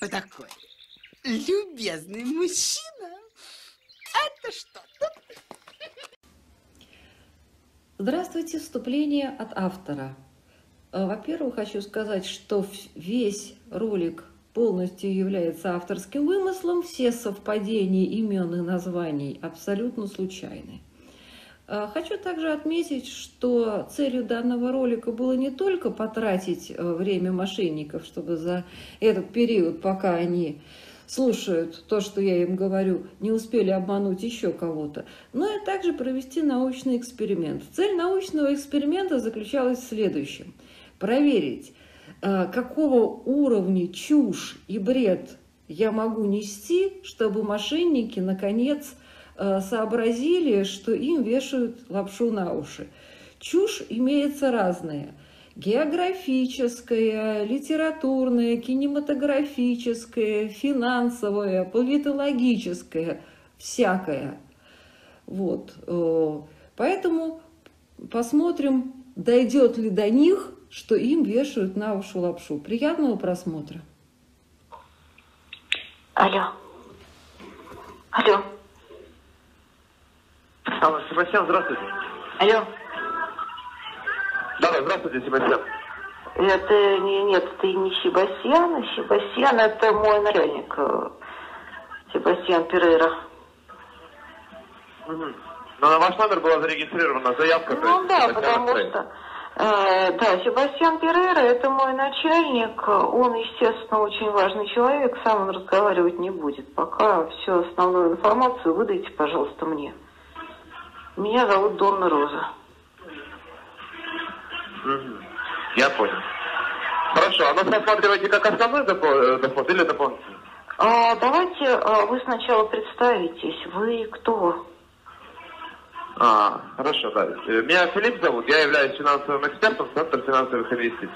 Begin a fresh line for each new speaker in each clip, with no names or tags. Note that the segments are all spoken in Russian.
Вот такой любезный мужчина. Это что-то.
Здравствуйте, вступление от автора. Э, Во-первых, хочу сказать, что весь ролик полностью является авторским вымыслом, все совпадения имен и названий абсолютно случайны. Э, Хочу также отметить, что целью данного ролика было не только потратить э, время мошенников, чтобы за этот период, пока они слушают то, что я им говорю, не успели обмануть еще кого-то, но и также провести научный эксперимент. Цель научного эксперимента заключалась в следующем. Проверить, э, какого уровня чушь и бред я могу нести, чтобы мошенники наконец сообразили, что им вешают лапшу на уши. Чушь имеется разная. Географическая, литературная, кинематографическая, финансовая, политологическая, всякая. Вот. э, Поэтому посмотрим, дойдет ли до них, что им вешают на уши лапшу. Приятного просмотра.
Алло. Алло.
Алло, Себастьян, здравствуйте.
Алло.
Да, да, здравствуйте, Себастьян.
Это не, нет, ты не Себастьян, а Себастьян это мой начальник. э, Себастьян Перейра.
Мгм. Но на ваш номер была зарегистрирована заявка.
Ну да,
Себастьян
потому что э, да, Себастьян Перейра это мой начальник. Он, естественно, очень важный человек, сам он разговаривать не будет. Пока всю основную информацию выдайте, пожалуйста, мне. Меня зовут Донна Роза.
Мгм. Я понял. Хорошо, а нас рассматриваете как основной э, доход или дополнительный?
А, давайте а, вы сначала представитесь. Вы кто?
А, хорошо, да. Э, Меня Филипп зовут, я являюсь финансовым экспертом Центра финансовых инвестиций.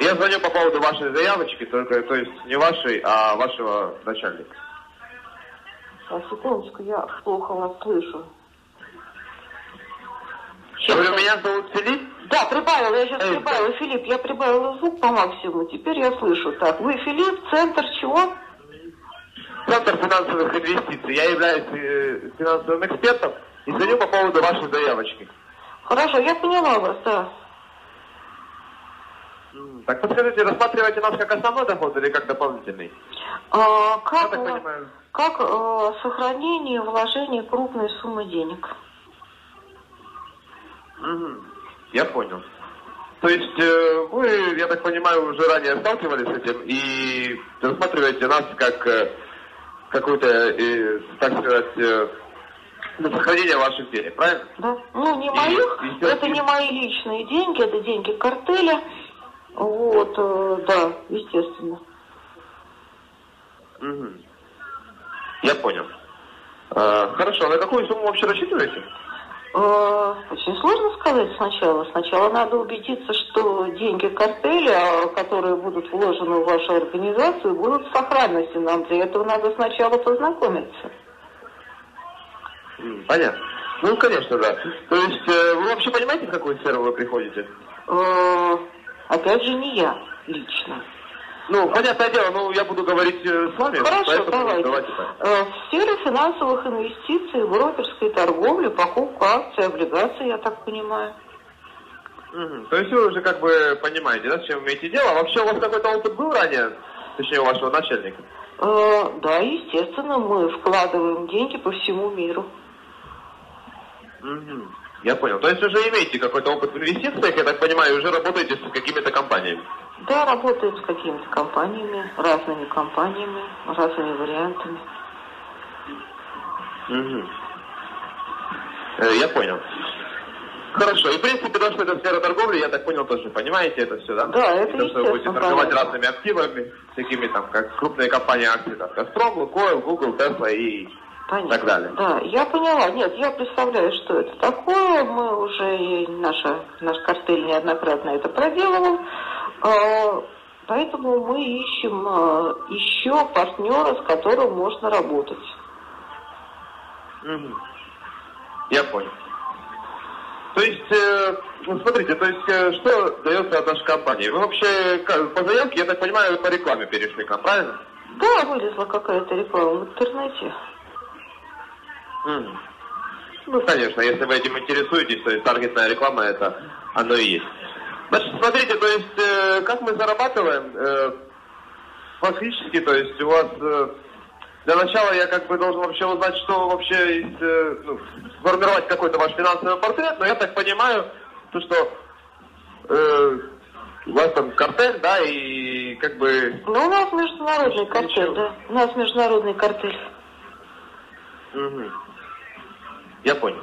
Я звоню по поводу вашей заявочки, только, то есть не вашей, а вашего начальника.
А, секундочку, я плохо вас слышу.
Я говорю, меня зовут Филипп.
Да, прибавила, я сейчас
Эй,
прибавила. Филипп, я прибавила звук по максимуму, теперь я слышу. Так, вы Филипп, центр чего?
Центр финансовых инвестиций. Я являюсь э, финансовым экспертом и звоню по поводу вашей заявочки.
Хорошо, я поняла вас, да.
Так подскажите, рассматриваете нас как основной доход или как дополнительный?
А,
Я
как
так
у-
понимаю.
как э, сохранение вложения крупной суммы денег?
Мгм. Я понял. То есть э, вы, я так понимаю, уже ранее сталкивались с этим и рассматриваете нас как э, какую-то, э, так сказать, э, на сохранение ваших денег, правильно?
Да? Ну, не
И-
моих,
и
это не мои личные деньги, это деньги картеля. Вот, э, да, естественно.
Мгм. Я понял. Э, хорошо, на какую сумму вообще рассчитываете?
Э, Очень сложно сказать сначала. Сначала надо убедиться, что деньги картеля, которые будут вложены в вашу организацию, будут в сохранности. Нам для этого надо сначала познакомиться.
Понятно. Ну, конечно, да. То есть э, вы вообще понимаете, в какую сферу вы приходите?
Э, Опять же, не я лично.
Ну, понятное дело, ну, я буду говорить э, с вами,
Хорошо,
поэтому
давайте.
давайте так.
Э, В сфере финансовых инвестиций, брокерской торговли, покупка акций, облигаций, я так понимаю.
То есть вы уже как бы понимаете, да, с чем имеете дело. А вообще у вас какой-то опыт был ранее, точнее у вашего начальника?
Э, Да, естественно, мы вкладываем деньги по всему миру.
Я понял. То есть уже имеете какой-то опыт в инвестициях, я так понимаю, уже работаете с какими-то компаниями.
Да, работаем с какими-то компаниями, разными компаниями, разными вариантами.
Э, Я понял. Хорошо. И в принципе, то, что это сфера торговли, я так понял, тоже понимаете это все, да?
Да, это
И то, что вы будете торговать
понятно.
разными активами, такими там, как крупные компании акций, там, Газпром, Лукойл, Google, Tesla и
Понятно.
так далее.
Да, я поняла. Нет, я представляю, что это такое. Мы уже, и наша, наш картель неоднократно это проделывал. А, Поэтому мы ищем а, еще партнера, с которым можно работать.
Я понял. То есть, э, ну, смотрите, то есть, э, что дается от нашей компании? Вы вообще, как, по заявке, я так понимаю, по рекламе перешли к нам, правильно?
Да, вылезла какая-то реклама в интернете.
Ну, конечно, если вы этим интересуетесь, то есть таргетная реклама это оно и есть. Значит, смотрите, то есть, э, как мы зарабатываем, э, фактически, то есть у вас э, для начала я как бы должен вообще узнать, что вообще из, э, ну, сформировать какой-то ваш финансовый портрет, но я так понимаю, то, что э, у вас там картель, да, и как бы
Ну, у нас международный картель, да. У нас международный картель.
Мгм. Я понял.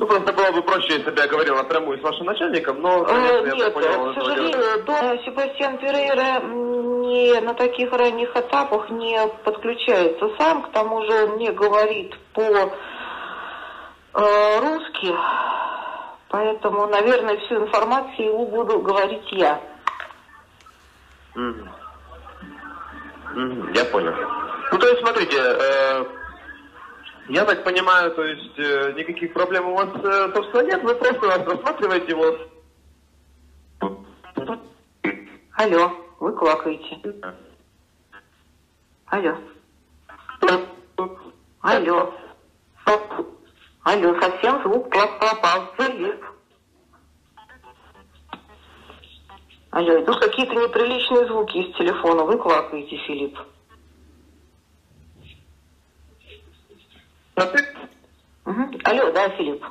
Ну, просто было бы проще, если бы я говорил напрямую с вашим начальником, но,
Э,
конечно, я
Нет,
так понял,
к сожалению, Дон Себастьян Перейра не на таких ранних этапах не подключается сам, к тому же он не говорит по-русски, поэтому, наверное, всю информацию его буду говорить я.
Мгм. Мгм, Я понял. Ну, то есть, смотрите, э, я так понимаю, то есть, э, никаких проблем у вас, э, собственно, нет, вы просто нас рассматриваете его.
Алло, вы квакаете. Алло, алло. Алло, совсем звук пропал. Залип. Алло, идут какие-то неприличные звуки из телефона. Вы квакаете, Филипп. Мгм. Алло, да, Филипп.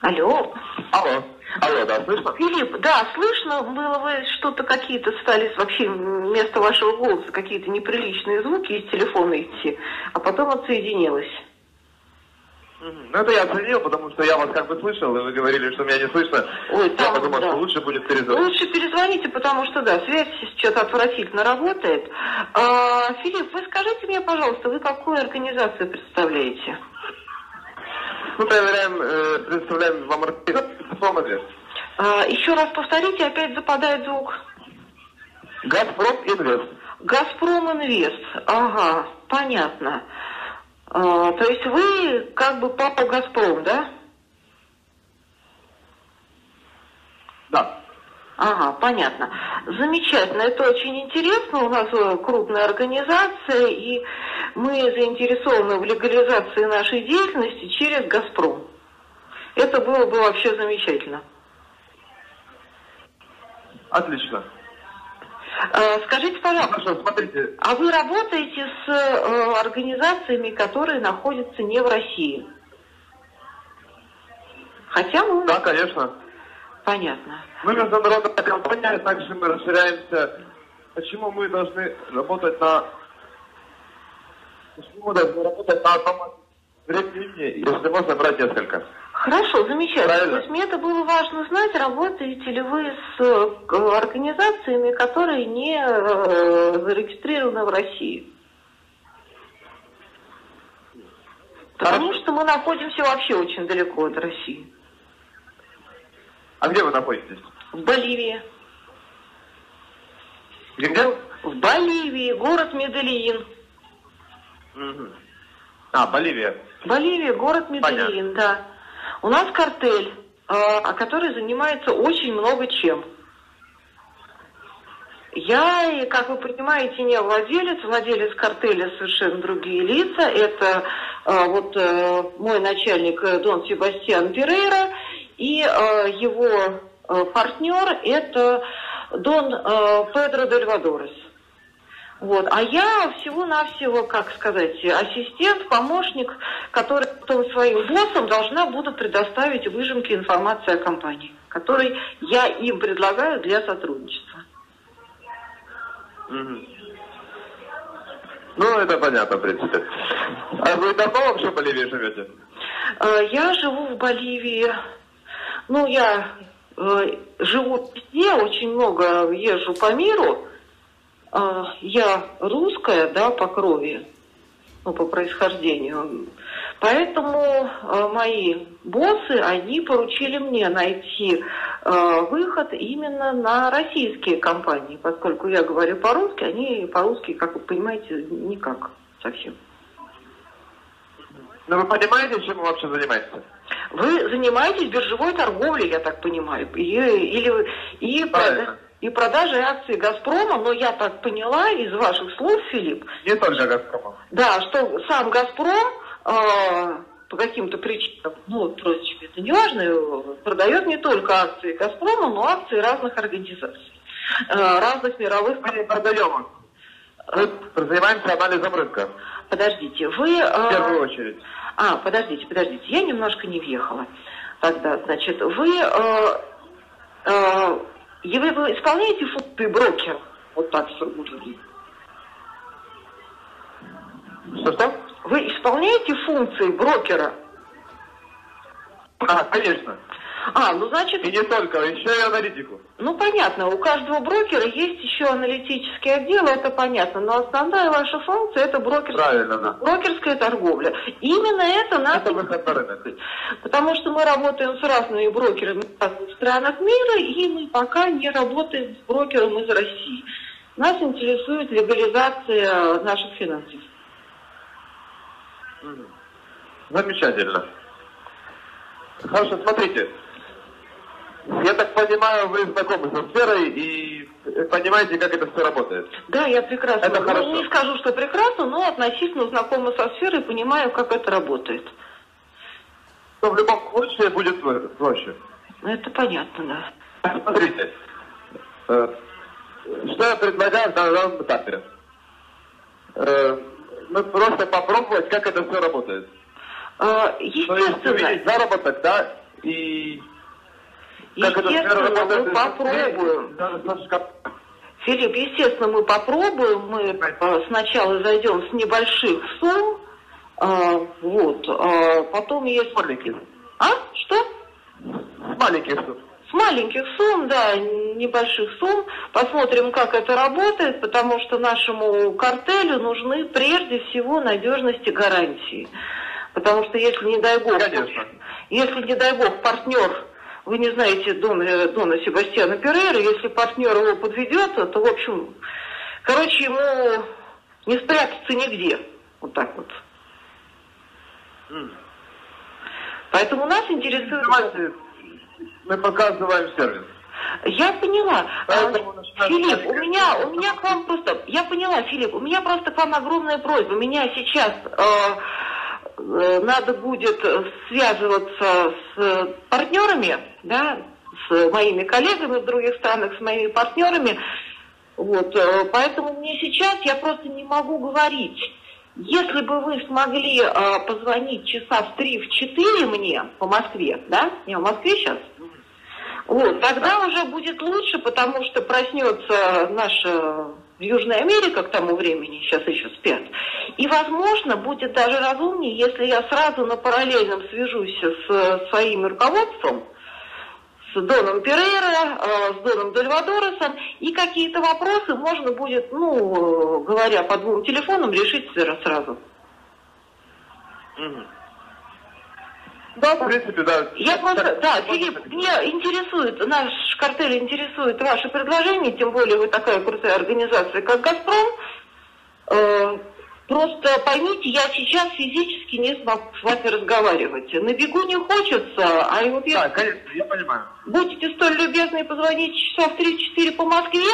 Алло.
Алло, алло, да, слышно?
Филипп, да, слышно было, вы что-то какие-то стали вообще вместо вашего голоса какие-то неприличные звуки из телефона идти, а потом отсоединилось.
Ну, это я оценил, потому что я вас как бы слышал, и вы говорили, что меня не слышно.
Ой,
я
там,
подумал,
да.
что лучше будет перезвонить.
Лучше перезвоните, потому что, да, связь что-то отвратительно работает. А, Филипп, вы скажите мне, пожалуйста, вы какую организацию представляете?
Мы проверяем, э, представляем вам организацию.
А, еще раз повторите, опять западает звук.
Газпром Инвест.
Газпром Инвест. Ага, понятно. А, то есть вы как бы папа Газпром, да?
Да.
Ага, понятно. Замечательно, это очень интересно. У нас э, крупная организация, и мы заинтересованы в легализации нашей деятельности через «Газпром». Это было бы вообще замечательно.
Отлично.
Э, Скажите, пожалуйста,
Хорошо, смотрите,
а вы работаете с э, организациями, которые находятся не в России? Хотя мы...
да, конечно.
Понятно.
Мы международная компания, также мы расширяемся. Почему мы должны работать на... Почему мы должны работать на? Времени, если можно брать несколько.
Хорошо, замечательно.
Правильно.
То есть мне это было важно знать, работаете ли вы с э, организациями, которые не э, зарегистрированы в России. Потому что мы находимся вообще очень далеко от России.
А где вы находитесь?
В Боливии.
Где?
В Боливии, город Медельин.
Мгм. А, Боливия.
Боливия, город Медельин, да. У нас картель, а который занимается очень много чем. Я, как вы понимаете, не владелец, владелец картеля совершенно другие лица. Это э, вот э, мой начальник э, Дон Себастьян Перейра и э, его э, партнер это Дон э, Педро Дель Вадорес. Вот. А я всего-навсего, как сказать, ассистент, помощник, который потом своим боссам должна буду предоставить выжимки информации о компании, который я им предлагаю для сотрудничества.
Ну, это понятно, в принципе. А вы давно вообще в Боливии живете?
Э, Я живу в Боливии. Ну, я э, живу везде, очень много езжу по миру. Э, Я русская, да, по крови, ну, по происхождению. Поэтому э, мои боссы, они поручили мне найти э, выход именно на российские компании, поскольку я говорю по-русски, они по-русски, как вы понимаете, никак совсем.
Но вы понимаете, чем вы вообще занимаетесь?
Вы занимаетесь биржевой торговлей, я так понимаю, и, или, и,
Правильно.
И продажей акций «Газпрома», но я так поняла из ваших слов, Филипп,
Не только «Газпромом».
да, что сам «Газпром» э, по каким-то причинам, ну, впрочем, это не важно, э, продает не только акции «Газпрома», но акции разных организаций, э, разных мировых...
Мы продаем. Мы занимаемся анализом рынка,
Подождите, вы... э,
в первую очередь.
А, подождите, подождите, я немножко не въехала. Тогда, значит, вы, э, э, и вы, исполняете функции брокера? Вот так сформулирую.
Что-что?
Вы исполняете функции брокера?
А, конечно.
А, ну значит,
И не только, еще и аналитику.
ну понятно, у каждого брокера есть еще аналитический отдел, это понятно, но основная ваша функция это брокерская,
Правильно, да.
брокерская торговля. Именно это нас
Это выход на рынок.
Потому что мы работаем с разными брокерами в разных странах мира, и мы пока не работаем с брокером из России. Нас интересует легализация наших финансов.
Замечательно. Хорошо, смотрите. Я так понимаю, вы знакомы со сферой и понимаете, как это все работает.
Да, я прекрасно,
Это
ну,
хорошо.
не скажу, что прекрасно, но относительно знакома со сферой, понимаю, как это работает.
Но в любом случае будет про- проще.
Ну, Это понятно, да.
Смотрите, э, что я предлагаю на данном этапе? Э, Ну, просто попробовать, как это все работает.
Э,
То есть
Естественно,
увидеть заработок, да, и как
естественно, мы попробуем. Филипп, естественно, мы попробуем. Мы э, сначала зайдем с небольших сумм, э, вот, э, потом есть...
Маленьких.
А? Что?
Маленьких сумм.
С маленьких сумм, да, небольших сумм. Посмотрим, как это работает, потому что нашему картелю нужны прежде всего надежности гарантии. Потому что если, не дай бог,
Конечно.
если, не дай бог, партнер, вы не знаете Дона, Дона Себастьяна Перейра, если партнер его подведет, то, в общем, короче, ему не спрятаться нигде. Вот так вот. Поэтому нас интересует...
Мы показываем сервис.
Я поняла.
Поэтому
А,
начинаем
Филипп, у меня, у меня к вам просто, я поняла, Филипп, у меня просто к вам огромная просьба. Меня сейчас э, э, надо будет связываться с э, партнерами, да, с моими коллегами в других странах, с моими партнерами. Вот, э, поэтому мне сейчас я просто не могу говорить. Если бы вы смогли э, позвонить часа в три, в четыре мне по Москве, да, я в Москве сейчас, вот, тогда уже будет лучше, потому что проснется наша Южная Америка к тому времени, сейчас еще спят. И, возможно, будет даже разумнее, если я сразу на параллельном свяжусь с своим руководством, с Доном Перейра, э, с Доном Дельвадоресом, и какие-то вопросы можно будет, ну, э, говоря по двум телефонам, решить сразу.
Мгм. Да, в принципе, да.
Я просто,
Так,
да,
можно
Филипп,
так
меня интересует, наш картель интересует ваше предложение, тем более вы такая крутая организация, как «Газпром». Э, Просто поймите, я сейчас физически не смогу с вами разговаривать. На бегу не хочется, а вот
Да,
я...
конечно, я понимаю.
Будете столь любезны позвонить часа в 3-4 по Москве,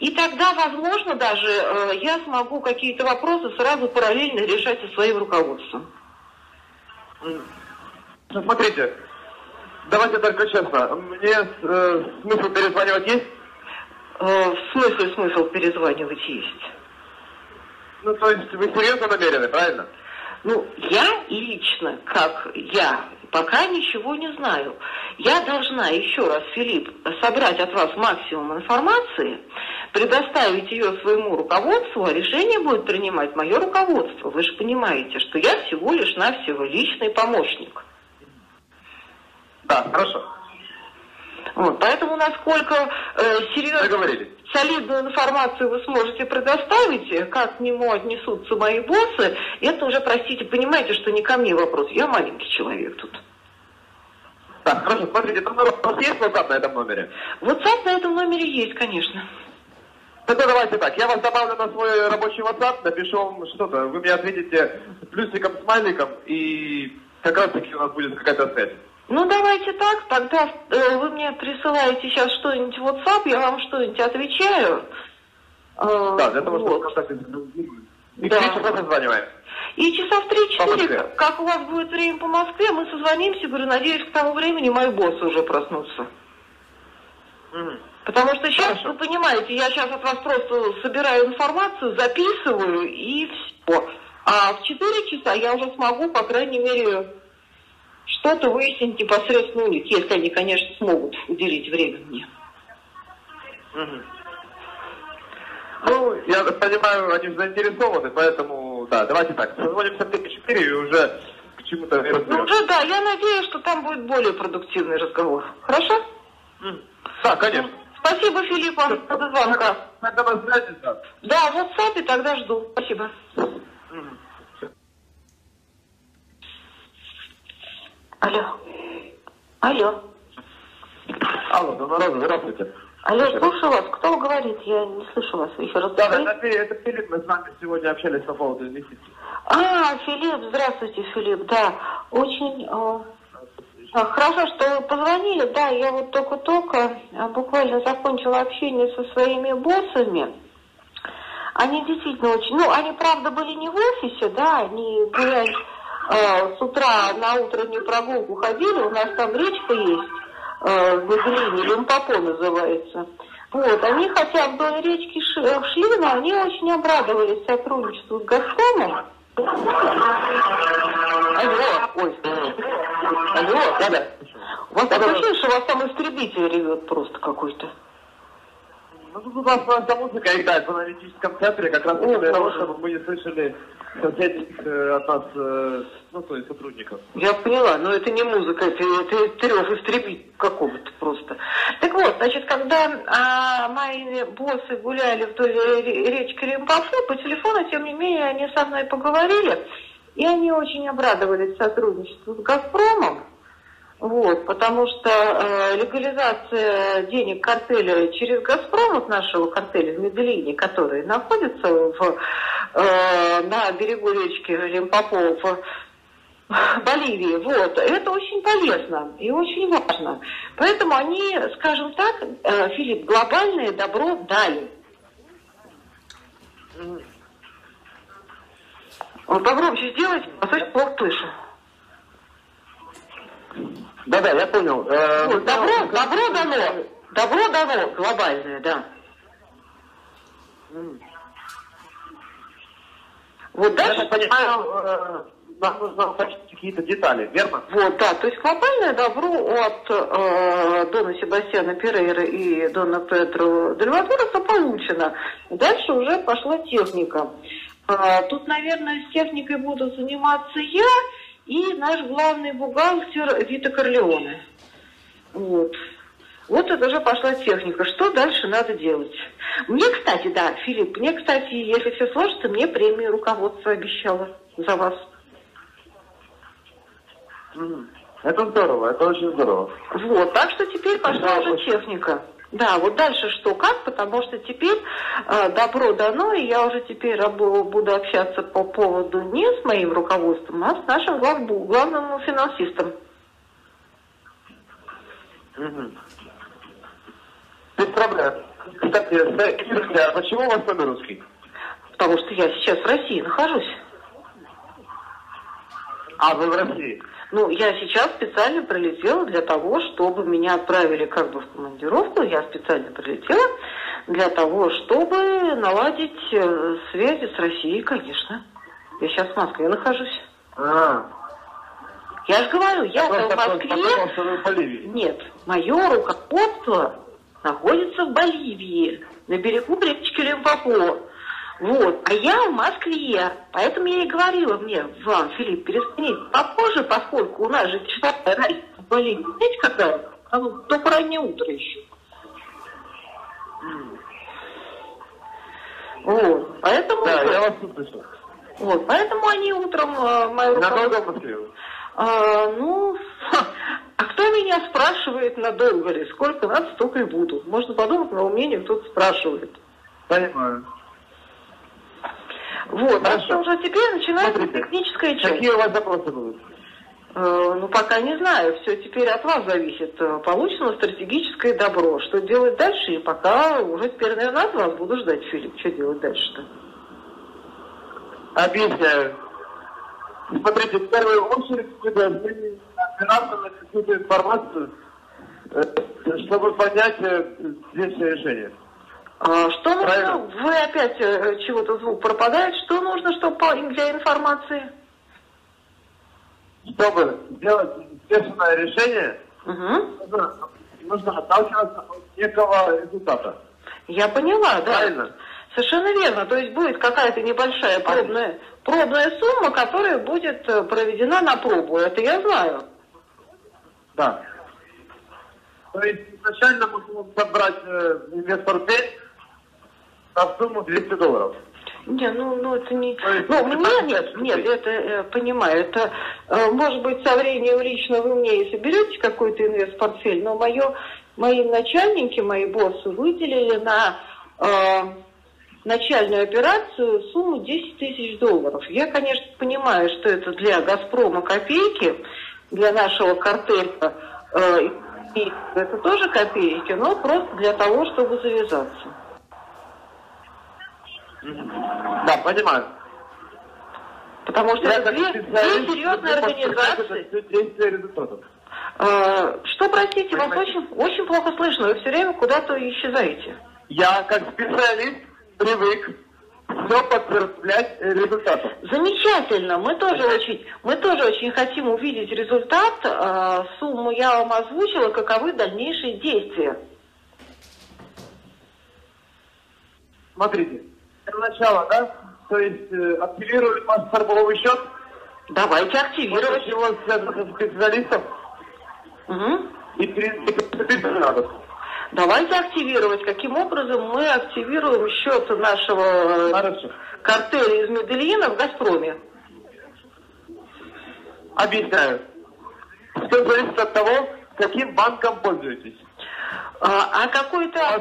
и тогда, возможно, даже э, я смогу какие-то вопросы сразу параллельно решать со своим руководством.
Ну, смотрите, давайте только честно. Мне э, смысл перезванивать есть?
Э, В смысле смысл перезванивать есть?
Ну, то есть вы серьезно намерены, правильно?
Ну, я лично, как я, пока ничего не знаю. Я должна еще раз, Филипп, собрать от вас максимум информации, предоставить ее своему руководству, а решение будет принимать мое руководство. Вы же понимаете, что я всего лишь навсего личный помощник.
Да, хорошо.
Вот, поэтому насколько э,
Договорились.
солидную информацию вы сможете предоставить, э, как к нему отнесутся мои боссы, это уже, простите, понимаете, что не ко мне вопрос. Я маленький человек тут.
Так, хорошо, смотрите, там у вас есть WhatsApp на этом номере?
WhatsApp на этом номере есть, конечно.
Тогда давайте так, я вас добавлю на свой рабочий WhatsApp, напишу вам что-то, вы мне ответите плюсиком, смайликом, и как раз таки у нас будет какая-то связь.
Ну, давайте так, тогда э, вы мне присылаете сейчас что-нибудь в WhatsApp, я вам что-нибудь отвечаю. Э,
Да, для того, чтобы
вот.
И
Да.
часа созваниваем.
И часа в
По Москве.
3-4, как у вас будет время по Москве, мы созвонимся, говорю, надеюсь, к тому времени мои боссы уже проснутся. Потому что сейчас,
Хорошо.
вы понимаете, я сейчас от вас просто собираю информацию, записываю и все. А в 4 часа я уже смогу, по крайней мере, что-то выяснить непосредственно у них, если они, конечно, смогут уделить время мне.
Ну, я понимаю, они заинтересованы, поэтому, да, давайте так, созвонимся в 3-4 и уже к чему-то
Ну, уже да, я надеюсь, что там будет более продуктивный разговор. Хорошо?
Да, конечно.
Спасибо, Филипп, за звонка.
Тогда связи, да.
Да, в WhatsApp тогда жду. Спасибо.
Мгм.
Алло. Алло.
Алло, Донороза, здравствуйте.
Алло, слушаю вас. Кто говорит? Я не слышу вас. Еще раз
Да,
повторите.
это, это Филипп, мы с вами сегодня общались по поводу инвестиций.
А, Филипп, здравствуйте, Филипп, да. Очень э, а, хорошо, что вы позвонили. Да, я вот только-только а, буквально закончила общение со своими боссами. Они действительно очень... Ну, они, правда, были не в офисе, да, они э, с утра на утреннюю прогулку ходили. У нас там речка есть э, в Бабелине, Лимпопо называется. Вот, они хотя вдоль речки ши- шли, но они очень обрадовались сотрудничеству с «Газпромом». Алло, ой, алло, да-да. У вас такое ощущение, что у вас там истребитель ревет просто какой-то.
Ну, тут у нас просто музыка играет в аналитическом центре, как раз для того, чтобы мы не слышали соседей э, от нас, э, ну, то есть сотрудников.
Я поняла, но это не музыка, это, это трев истребитель какого-то просто. Так вот, значит, когда а, мои боссы гуляли вдоль ре- речки Римпафу, по телефону, тем не менее, они со мной поговорили, и они очень обрадовались сотрудничеству с «Газпромом», вот, потому что э, легализация денег картеля через «Газпром», вот нашего картеля в Медellине, который находится в, э, на берегу речки Лимпопо в Боливии, вот, это очень полезно и очень важно. Поэтому они, скажем так, э, Филипп, глобальное добро дали. Погромче сделайте, а то плохо слышу.
Да-да, я понял. Э,
Вот, добро,
ну,
добро дано. Добро дано, глобальное, да. Вот
Я
дальше,
так понимаю, э, нам нужно уточнить какие-то детали, верно?
Вот, да, то есть глобальное добро от э, Дона Себастьяна Перейра и Дона Петро Дельвадуроса получено. Дальше уже пошла техника. А, тут, наверное, с техникой буду заниматься я и наш главный бухгалтер Вита Корлеоне. Вот. Вот это уже пошла техника. Что дальше надо делать? Мне, кстати, да, Филипп, мне, кстати, если все сложится, мне премию руководство обещало за вас.
Это здорово, это очень здорово.
Вот, так что теперь пошла
Да,
уже техника. Да, вот дальше что как, потому что теперь э, добро дано, и я уже теперь рабо- буду общаться по поводу не с моим руководством, а с нашим главбу, главным финансистом.
Без проблем. Кстати, скажите, а почему у вас номер русский?
Потому что я сейчас в России нахожусь.
А, вы в России.
Ну, я сейчас специально прилетела для того, чтобы меня отправили как бы в командировку. Я специально прилетела для того, чтобы наладить э, связи с Россией, конечно. Я сейчас в Москве нахожусь.
А,
Я же говорю, я в Москве. Нет, мое руководство находится в Боливии, на берегу речки Лимпопо. Вот, а я в Москве. Поэтому я и говорила мне, вам, Филипп, перезвонить попозже, поскольку у нас же часовая разница в. Знаете, когда? А ну, Только раннее утро еще. Вот, поэтому,
Да, я вас услышал.
вот, поэтому они утром э, мою
Надолго в Москве?
А, ну, а кто меня спрашивает надолго ли? Сколько надо, столько и буду. Можно подумать, но у меня кто-то спрашивает.
Понимаю.
Вот, а
Хорошо.
что уже теперь начинается
Смотрите,
техническая часть.
Какие у вас запросы будут?
Э, Ну, пока не знаю. Все теперь от вас зависит. Э, Получено стратегическое добро. Что делать дальше? И пока уже теперь, наверное, от вас буду ждать, Филипп. Что делать дальше-то?
Объясняю. Смотрите, в первую очередь вы должны на какую-то информацию, э, чтобы понять здесь решение.
А, Что нужно?
Правильно.
Вы опять э, чего-то звук пропадает. Что нужно, чтобы для информации?
Чтобы сделать естественное решение,
Угу.
нужно, нужно отталкиваться от некого результата.
Я поняла, да.
Правильно?
Совершенно верно. То есть будет какая-то небольшая пробная, пробная сумма, которая будет э, проведена на пробу. Это я знаю.
Да. То есть изначально мы можем собрать э, инвестпортфель на сумму 200 долларов.
Не, ну, ну это не...
Есть
Ну, мне нет, нет, это э, понимаю. Это, э, может быть, со временем лично вы мне и соберете какой-то инвестпортфель, но мое, мои начальники, мои боссы выделили на э, начальную операцию сумму 10 тысяч долларов. Я, конечно, понимаю, что это для «Газпрома» копейки, для нашего картеля э, это тоже копейки, но просто для того, чтобы завязаться.
Да, понимаю.
Потому что
Я
это две, две серьезные организации. Э, Что, простите, вас
Понимаете?
очень, очень плохо слышно. Вы все время куда-то исчезаете.
Я как специалист привык все подтверждать э, результатом.
Замечательно. Мы тоже очень, мы тоже очень хотим увидеть результат. Э, Сумму я вам озвучила. Каковы дальнейшие действия?
Смотрите, начала, да, то есть э, активировали ваш торговый счет,
Давайте активировать.
чего связаться со специалистом
Мгм.
и, приступить надо.
Давайте активировать. Каким образом мы активируем счет нашего э,
Хорошо.
картеля из Медельина в «Газпроме»?
Объясняю. Все зависит от того, каким банком пользуетесь.
А, а какой-то
А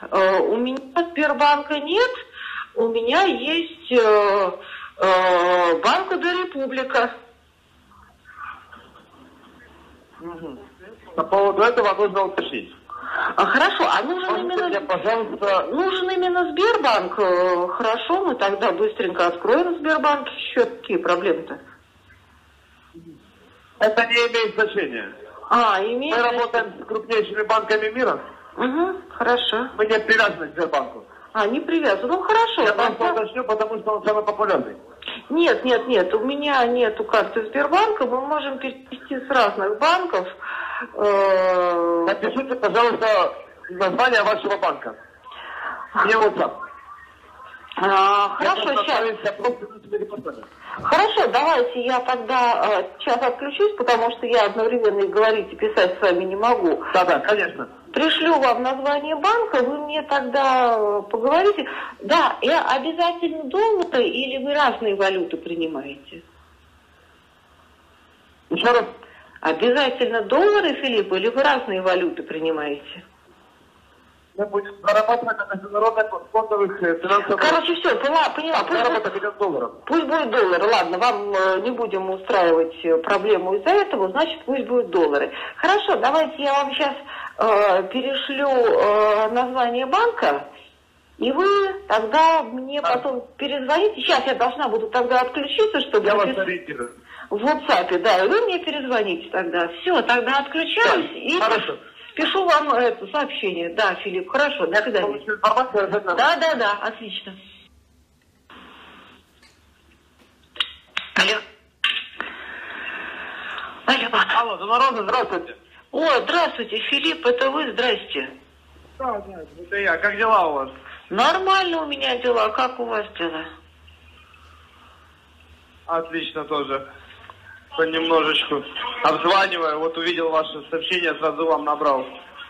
У меня Сбербанка нет, у меня есть э, э, Банка де Република.
Мгм. По поводу этого нужно уточнить.
А, хорошо, а нужен
Можете мне,
именно,
пожалуйста,
нужен именно Сбербанк? Э, Хорошо, мы тогда быстренько откроем в Сбербанке счет. Какие проблемы-то?
это не имеет значения.
А, имеет...
Мы работаем с крупнейшими банками мира.
Угу, хорошо.
Мы не привязаны к Сбербанку.
А, не привязан. Ну, хорошо.
Я просто
тогда-
уточню, потому что он самый популярный.
Нет, нет, нет, у меня нету карты Сбербанка, мы можем перевести с разных банков. Э,
Напишите, пожалуйста, название вашего банка. Мне WhatsApp.
а,
Я
Хорошо, сейчас. Хорошо, давайте я тогда э, сейчас отключусь, потому что я одновременно и говорить, и писать с вами не могу.
Да-да, конечно.
Пришлю вам название банка, вы мне тогда э, поговорите. Да, и обязательно доллары или вы разные валюты принимаете?
Еще раз.
Обязательно доллары, Филипп, или вы разные валюты принимаете?
Мы будем зарабатывать на международных фондовых э, финансовых...
Короче, все, поняла, поняла. Пусть будет,
Заработок идет долларом.
пусть будет доллары. Ладно, вам э, не будем устраивать э, проблему из-за этого, значит, пусть будут доллары. Хорошо, давайте я вам сейчас перешлю э, название банка, и вы тогда мне
Да.
потом перезвоните. Сейчас я должна буду тогда отключиться, чтобы
Я вас ориентирую.
в WhatsApp, да, и вы мне перезвоните тогда. Все, тогда отключаюсь
Да,
и
хорошо.
Пишу вам это сообщение. Да, Филипп, хорошо, до свидания. Да, да, да, отлично. Алло. Алло.
Алло, Донородный, здравствуйте.
О, здравствуйте, Филипп, это вы, здрасте.
Да, да, это я. Как дела у вас?
Нормально у меня дела, как у вас дела?
Отлично тоже. Понемножечку. Обзваниваю, вот увидел ваше сообщение, сразу вам набрал.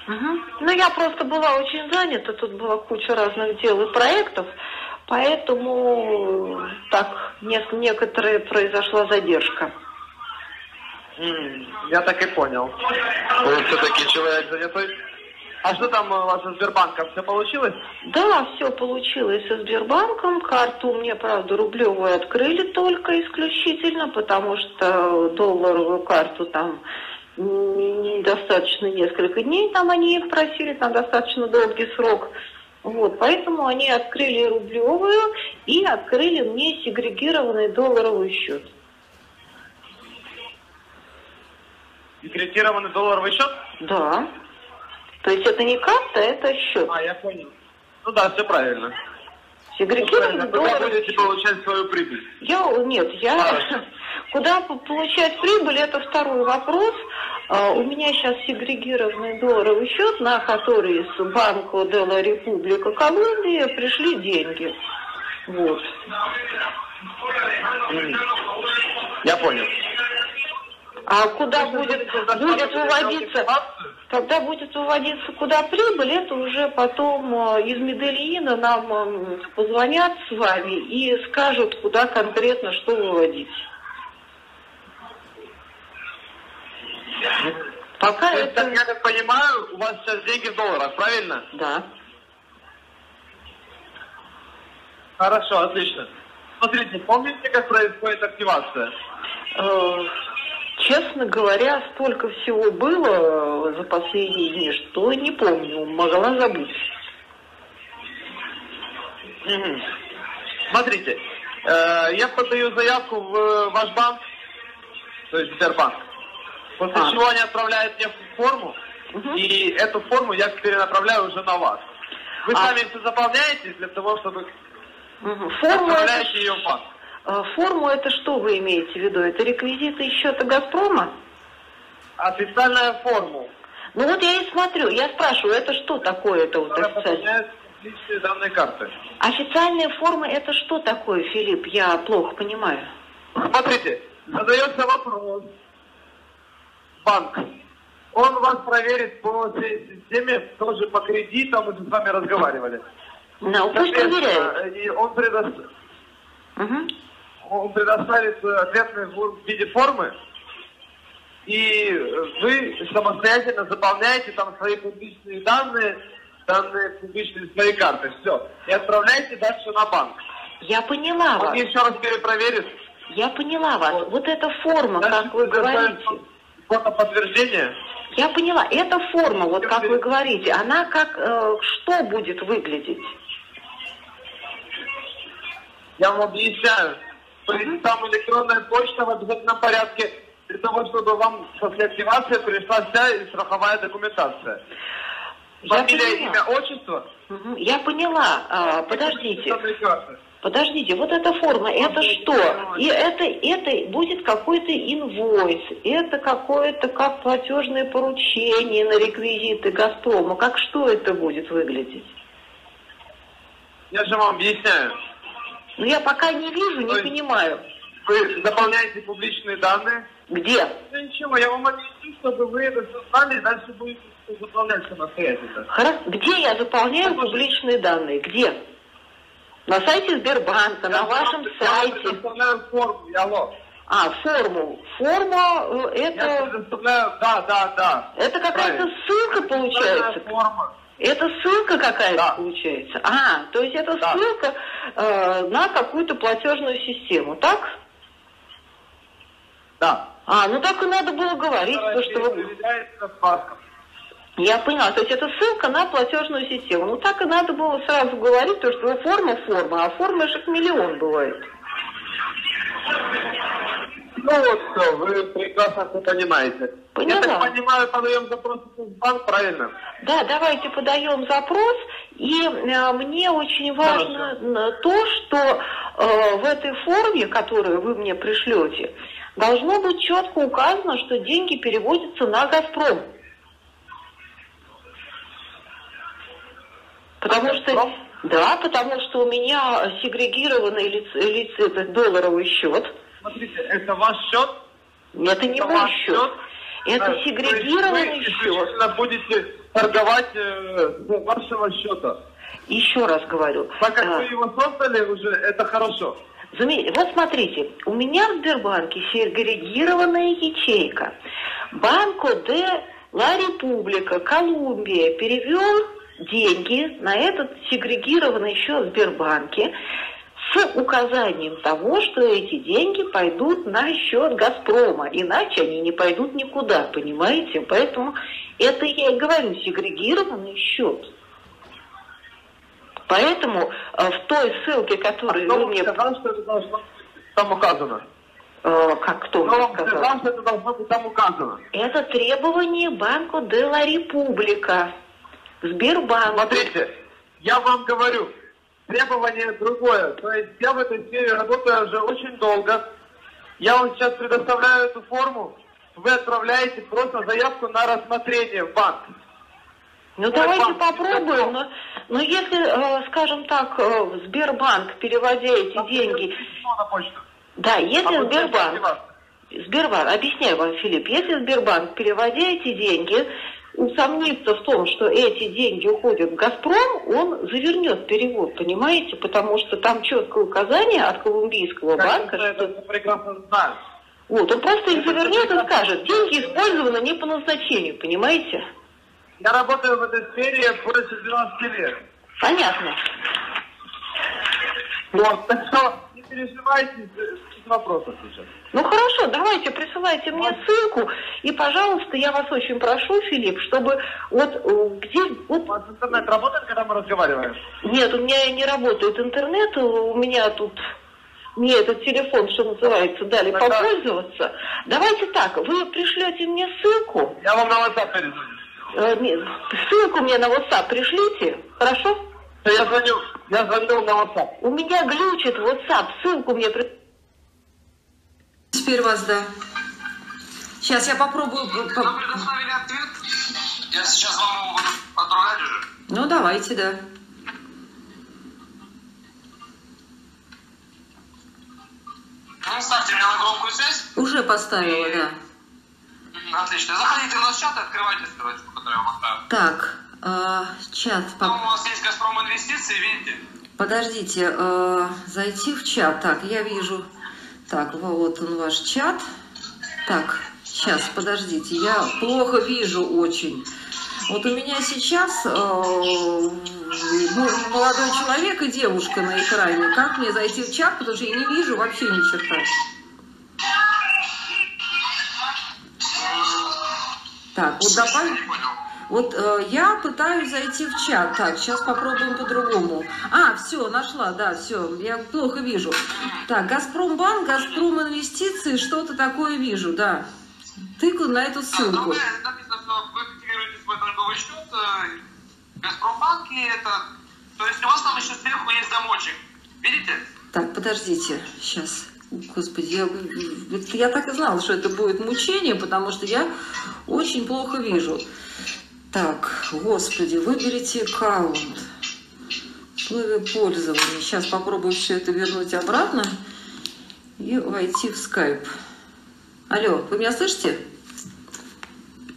Мгм. Ну, я просто была очень занята, тут была куча разных дел и проектов, поэтому так, нек- некоторая произошла задержка.
М, Я так и понял. Вы все-таки человек занятой? А что там у вас со Сбербанком? Все получилось?
Да, все получилось со Сбербанком. Карту мне, правда, рублевую открыли только исключительно, потому что долларовую карту там м, достаточно несколько дней, там они просили, там достаточно долгий срок. Вот, поэтому они открыли рублевую и открыли мне сегрегированный долларовый счет.
Секретированный долларовый счет?
Да. То есть это не карта, это счет.
А, я понял. Ну да, все правильно.
Сегрегированный
Когда
долларовый
будете
счет.
получать свою прибыль?
Я, нет, я...
Хорошо.
Куда по- получать прибыль, это второй вопрос. А, У меня сейчас сегрегированный долларовый счет, на который с Банко де ла Република Колумбия пришли деньги. Вот.
Я понял.
А куда будет, будет выводиться, когда будет выводиться куда прибыль, это уже потом э, из Медельина нам м, позвонят с вами и скажут, куда конкретно что выводить. Пока
То
это...
так, я как понимаю, у вас сейчас деньги в долларах, правильно?
Да.
Хорошо, отлично. Смотрите, помните, как происходит активация?
Э, Честно говоря, столько всего было э, за последние дни, что не помню, могла забыть.
Смотрите, э, я подаю заявку в ваш банк, то есть Сбербанк, после
А.
чего они отправляют мне форму,
Мгм.
и эту форму я перенаправляю уже на вас. Вы
А.
сами все заполняете для того, чтобы
Мгм. Форму это,
отправляете ее в банк.
Э, форму это что вы имеете в виду? Это реквизиты счета Газпрома?
Официальная форма,
Ну вот я и смотрю, я спрашиваю, это что такое это вот
личные данные карты.
Официальная форма это что такое, Филипп? Я плохо понимаю.
Смотрите, задается вопрос. Банк. Он вас проверит по всей системе, тоже по кредитам, мы с вами разговаривали.
Ну, пусть.
Соответственно, И он, предо-
Мгм.
Он предоставит э, ответный в виде формы, и вы самостоятельно заполняете там свои публичные данные, данные публичные своей карты, все. И отправляете дальше на банк.
Я поняла
Он
вас.
еще раз перепроверит.
Я поняла вас.
Вот.
Вот эта форма,
Дальше
как вы говорите.
Фото подтверждение.
Я поняла. Эта форма, вот как вы говорите, она как э, что будет выглядеть?
Я вам объясняю. То есть там электронная почта в обязательном порядке для того, чтобы вам после активации пришла вся и страховая документация. Фамилия, имя, отчество.
Мгм. Я поняла. А, подождите.
Там карты.
Подождите, вот эта форма, это что? И это, это будет какой-то инвойс, это какое-то как платежное поручение на реквизиты Газпрома. Как что это будет выглядеть?
Я же вам объясняю.
Ну, я пока не вижу, не
Ой.
понимаю.
Вы заполняете публичные данные.
Где?
Ну ничего, я вам объясню, чтобы вы это все знали, и дальше будете заполнять самостоятельно.
Хорошо. Где я заполняю публичные данные? Где? На сайте Сбербанка, на
Я
вашем
вам- Я
сайте.
предоставляю форму, алло.
А, форму. Форма э,
Я
это,
предоставляю, да, да, да.
это какая-то ссылка получается.
Форма.
Это ссылка какая-то
Да.
получается. А, то есть это
Да.
ссылка э, на какую-то платежную систему, так?
Да.
А, ну так и надо было говорить, то, что вы... Я поняла, то есть это ссылка на платежную систему. Ну так и надо было сразу говорить, то, что форма форма, а формы же миллион бывает.
Все, вы прекрасно все понимаете.
Поняла.
Я так понимаю, подаем запрос в банк, правильно?
Да, давайте подаем запрос. И э, мне очень важно н- то, что э, в этой форме, которую вы мне пришлете, должно быть четко указано, что деньги переводятся на Газпром. Потому что
Газпром?
да, потому что у меня сегрегированный лиц, лиц- этот долларовый счет.
Смотрите, это ваш счет?
Это не мой счет. Это
А, то есть
сегрегированный
вы
счет.
будете торговать э, с вашего счета.
Еще раз говорю.
Так как
а,
вы его создали уже, это хорошо.
Вот смотрите, у меня в Сбербанке сегрегированная ячейка. Банко де Ла Република, Колумбия перевел деньги на этот сегрегированный счет в Сбербанке с указанием того, что эти деньги пойдут на счет Газпрома, иначе они не пойдут никуда, понимаете? Поэтому это я и говорю, сегрегированный счет. Поэтому э, в той ссылке, которую
Кто
вы мне...
сказал, что это должно там указано?
э, как кто
вам
сказал?
что это должно быть там указано?
Это требование Банку де ла Република. Сбербанк.
Смотрите, я вам говорю, требование другое. То есть я в этой сфере работаю уже очень долго. Я вам сейчас предоставляю эту форму. Вы отправляете просто заявку на рассмотрение в банк.
Ну
Ой,
давайте
банк,
попробуем. Но, но если, э, скажем так, э, в Сбербанк, переводя эти деньги,
на почту.
да, если
А
Сбербанк, Сбербанк, объясняю вам, Филипп, если Сбербанк, переводя эти деньги, усомнится в том, что эти деньги уходят в «Газпром», он завернет перевод, понимаете? Потому что там четкое указание от колумбийского
Как
банка,
я
что...
это прекрасно знаю.
Вот, он просто их завернет и скажет, деньги использованы не по назначению, понимаете?
Я работаю в этой сфере больше 12 лет.
Понятно.
Вот, так что переживайте, без вопросов сейчас.
Ну хорошо, давайте присылайте мне ссылку, и, пожалуйста, я вас очень прошу, Филипп, чтобы вот э, где...
У
Вот,
вас интернет работает, когда мы разговариваем?
нет, у меня не работает интернет, у меня тут... Мне этот телефон, что называется, дали
Тогда-
попользоваться. Давайте так, вы пришлете мне ссылку,
Я вам на WhatsApp перезвоню.
э, нет, ссылку мне на WhatsApp пришлите, хорошо?
Я звоню, я звоню на WhatsApp.
У меня глючит WhatsApp, ссылку мне при...
Теперь вас, да. Сейчас я попробую... по- по-
Нам предоставили ответ. Я сейчас вам его буду отправлять уже.
Ну, давайте, да.
Ну, ставьте меня на громкую связь.
Уже поставила, да.
М, Отлично. Заходите в наш чат и открывайте ссылочку, которую я вам отправил.
Так, э, чат.
Там у вас есть Газпром инвестиции, видите?
Подождите, э, зайти в чат. Так, я вижу. Так, вот он ваш чат. Так, сейчас, подождите, я плохо вижу очень. Вот у меня сейчас э, ну, молодой человек и девушка на экране. Как мне зайти в чат, потому что я не вижу вообще ни черта. Так, вот добавь. Вот э, я пытаюсь зайти в чат. Так, сейчас попробуем по-другому. А, все, нашла, да, все, я плохо вижу. Так, Газпромбанк, Газпром инвестиции, что-то такое вижу, да. Тыкаю на эту ссылку.
написано, что вы активируете свой торговый счет э, в Газпромбанке. Это... То есть у вас там еще сверху есть замочек. Видите?
Так, подождите, сейчас. Господи, я, я так и знала, что это будет мучение, потому что я очень плохо вижу. Так, господи, выберите аккаунт. Условия пользования. Сейчас попробую все это вернуть обратно и войти в скайп. Алло, вы меня слышите?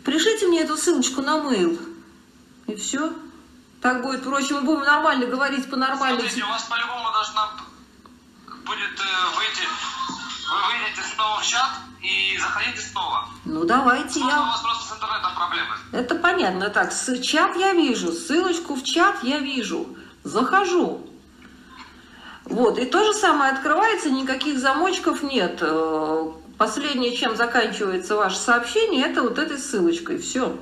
Пришлите мне эту ссылочку на mail. И все. Так будет проще. Мы будем нормально говорить по нормальной
Смотрите, у вас по-любому должна будет э, выйти... Вы выйдете снова в чат и заходите снова.
Ну давайте
Возможно, у
я.
вас просто с интернетом проблемы.
Это понятно. Так, с- чат я вижу, ссылочку в чат я вижу. Захожу. Вот, и то же самое открывается, никаких замочков нет. Э, Последнее, чем заканчивается ваше сообщение, это вот этой ссылочкой. Все.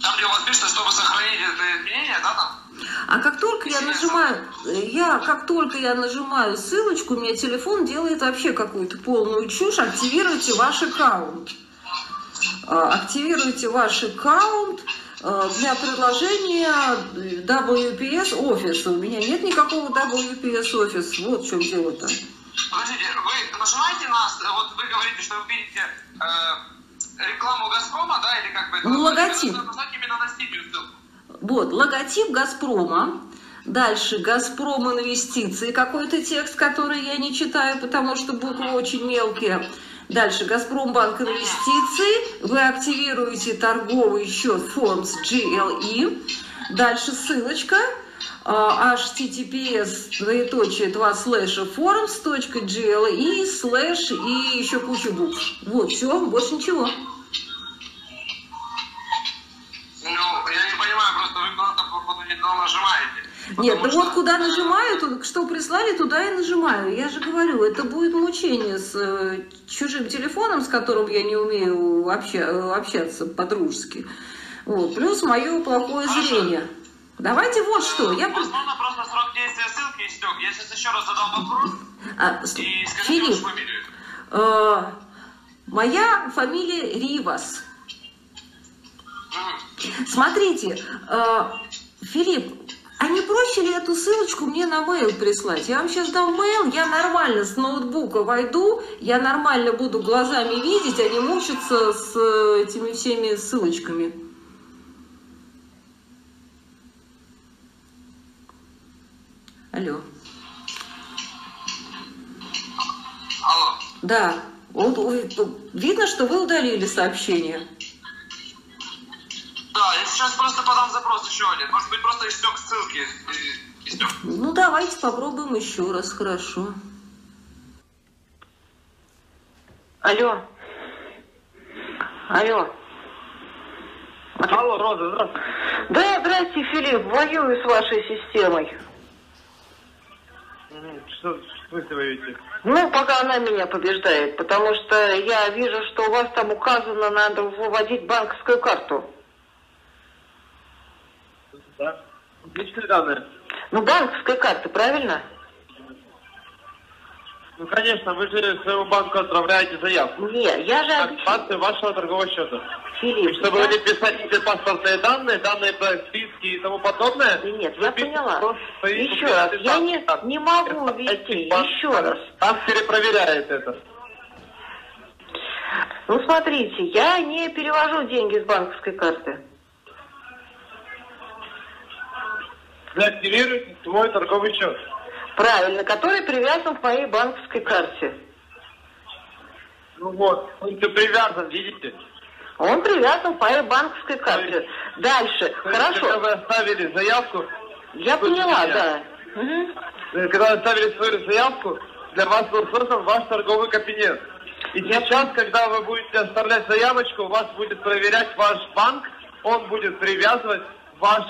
Там, где у вас пишется, чтобы сохранить это изменение, да, там?
А как только я нажимаю, я как только я нажимаю ссылочку, у меня телефон делает вообще какую-то полную чушь. Активируйте ваш аккаунт. А, Активируйте ваш аккаунт э, для предложения WPS офиса. У меня нет никакого WPS офис. Вот в чем дело-то.
Подождите, вы нажимаете на... Вот вы говорите, что вы видите э, рекламу Газпрома, да, или как бы... это
Ну, логотип.
Должны нажать именно на синюю ссылку.
Вот, логотип Газпрома. Дальше Газпром инвестиции, какой-то текст, который я не читаю, потому что буквы очень мелкие. Дальше Газпромбанк инвестиции. Вы активируете торговый счет Forms GLE. Дальше ссылочка. а, https двоеточие два слэша forums.gl и слэш и еще куча букв. Вот, все, больше ничего. Нет, ну вот
что-
куда нажимаю, что прислали, туда и нажимаю. Я же говорю, это будет мучение с э, чужим телефоном, с которым я не умею обща- общаться по-дружески. Вот. Плюс мое плохое зрение. Давайте вот что. Я...
Возможно, просто срок действия ссылки истек. Я сейчас еще раз задам вопрос
А,
и скажите
Филипп,
вашу фамилию.
э, моя фамилия Ривас. Смотрите, э, Филипп, а не проще ли эту ссылочку мне на mail прислать? Я вам сейчас дам mail, я нормально с ноутбука войду, я нормально буду глазами видеть, а не мучиться с э, этими всеми ссылочками. Алло.
Алло.
Да. Вот, видно, что вы удалили сообщение.
Да, я сейчас просто подам запрос еще один. Может быть, просто истек ссылки. Истек.
Ну, давайте попробуем еще раз, хорошо.
Алло. Алло.
Алло, Роза, здравствуйте.
Да, здрасте, Филипп, воюю с вашей системой.
Что в смысле воюете?
Ну, пока она меня побеждает, потому что я вижу, что у вас там указано, надо выводить банковскую карту.
Да. Личные данные.
Ну, банковская карта, правильно?
Ну, конечно, вы же своему банку отправляете заявку.
Не, я же.
Активацию вашего торгового счета. И
Филипп,
чтобы
я-
не писать все паспортные данные, данные про списки и тому подобное.
Нет, я поняла. Еще раз, я не, не могу ввести. Еще раз.
Банк перепроверяет это.
Ну, смотрите, я не перевожу деньги с банковской карты.
Вы активируете свой торговый счет.
Правильно, который привязан к моей банковской карте.
Ну вот, он все привязан, видите?
Он привязан к моей банковской карте. Дальше,
То есть, Когда
хорошо.
вы оставили заявку,
Я поняла,
меня.
да.
Э, когда вы оставили свою заявку, для вас был создан ваш торговый кабинет. И
Я
сейчас, когда вы будете оставлять заявочку, вас будет проверять ваш банк, он будет привязывать ваш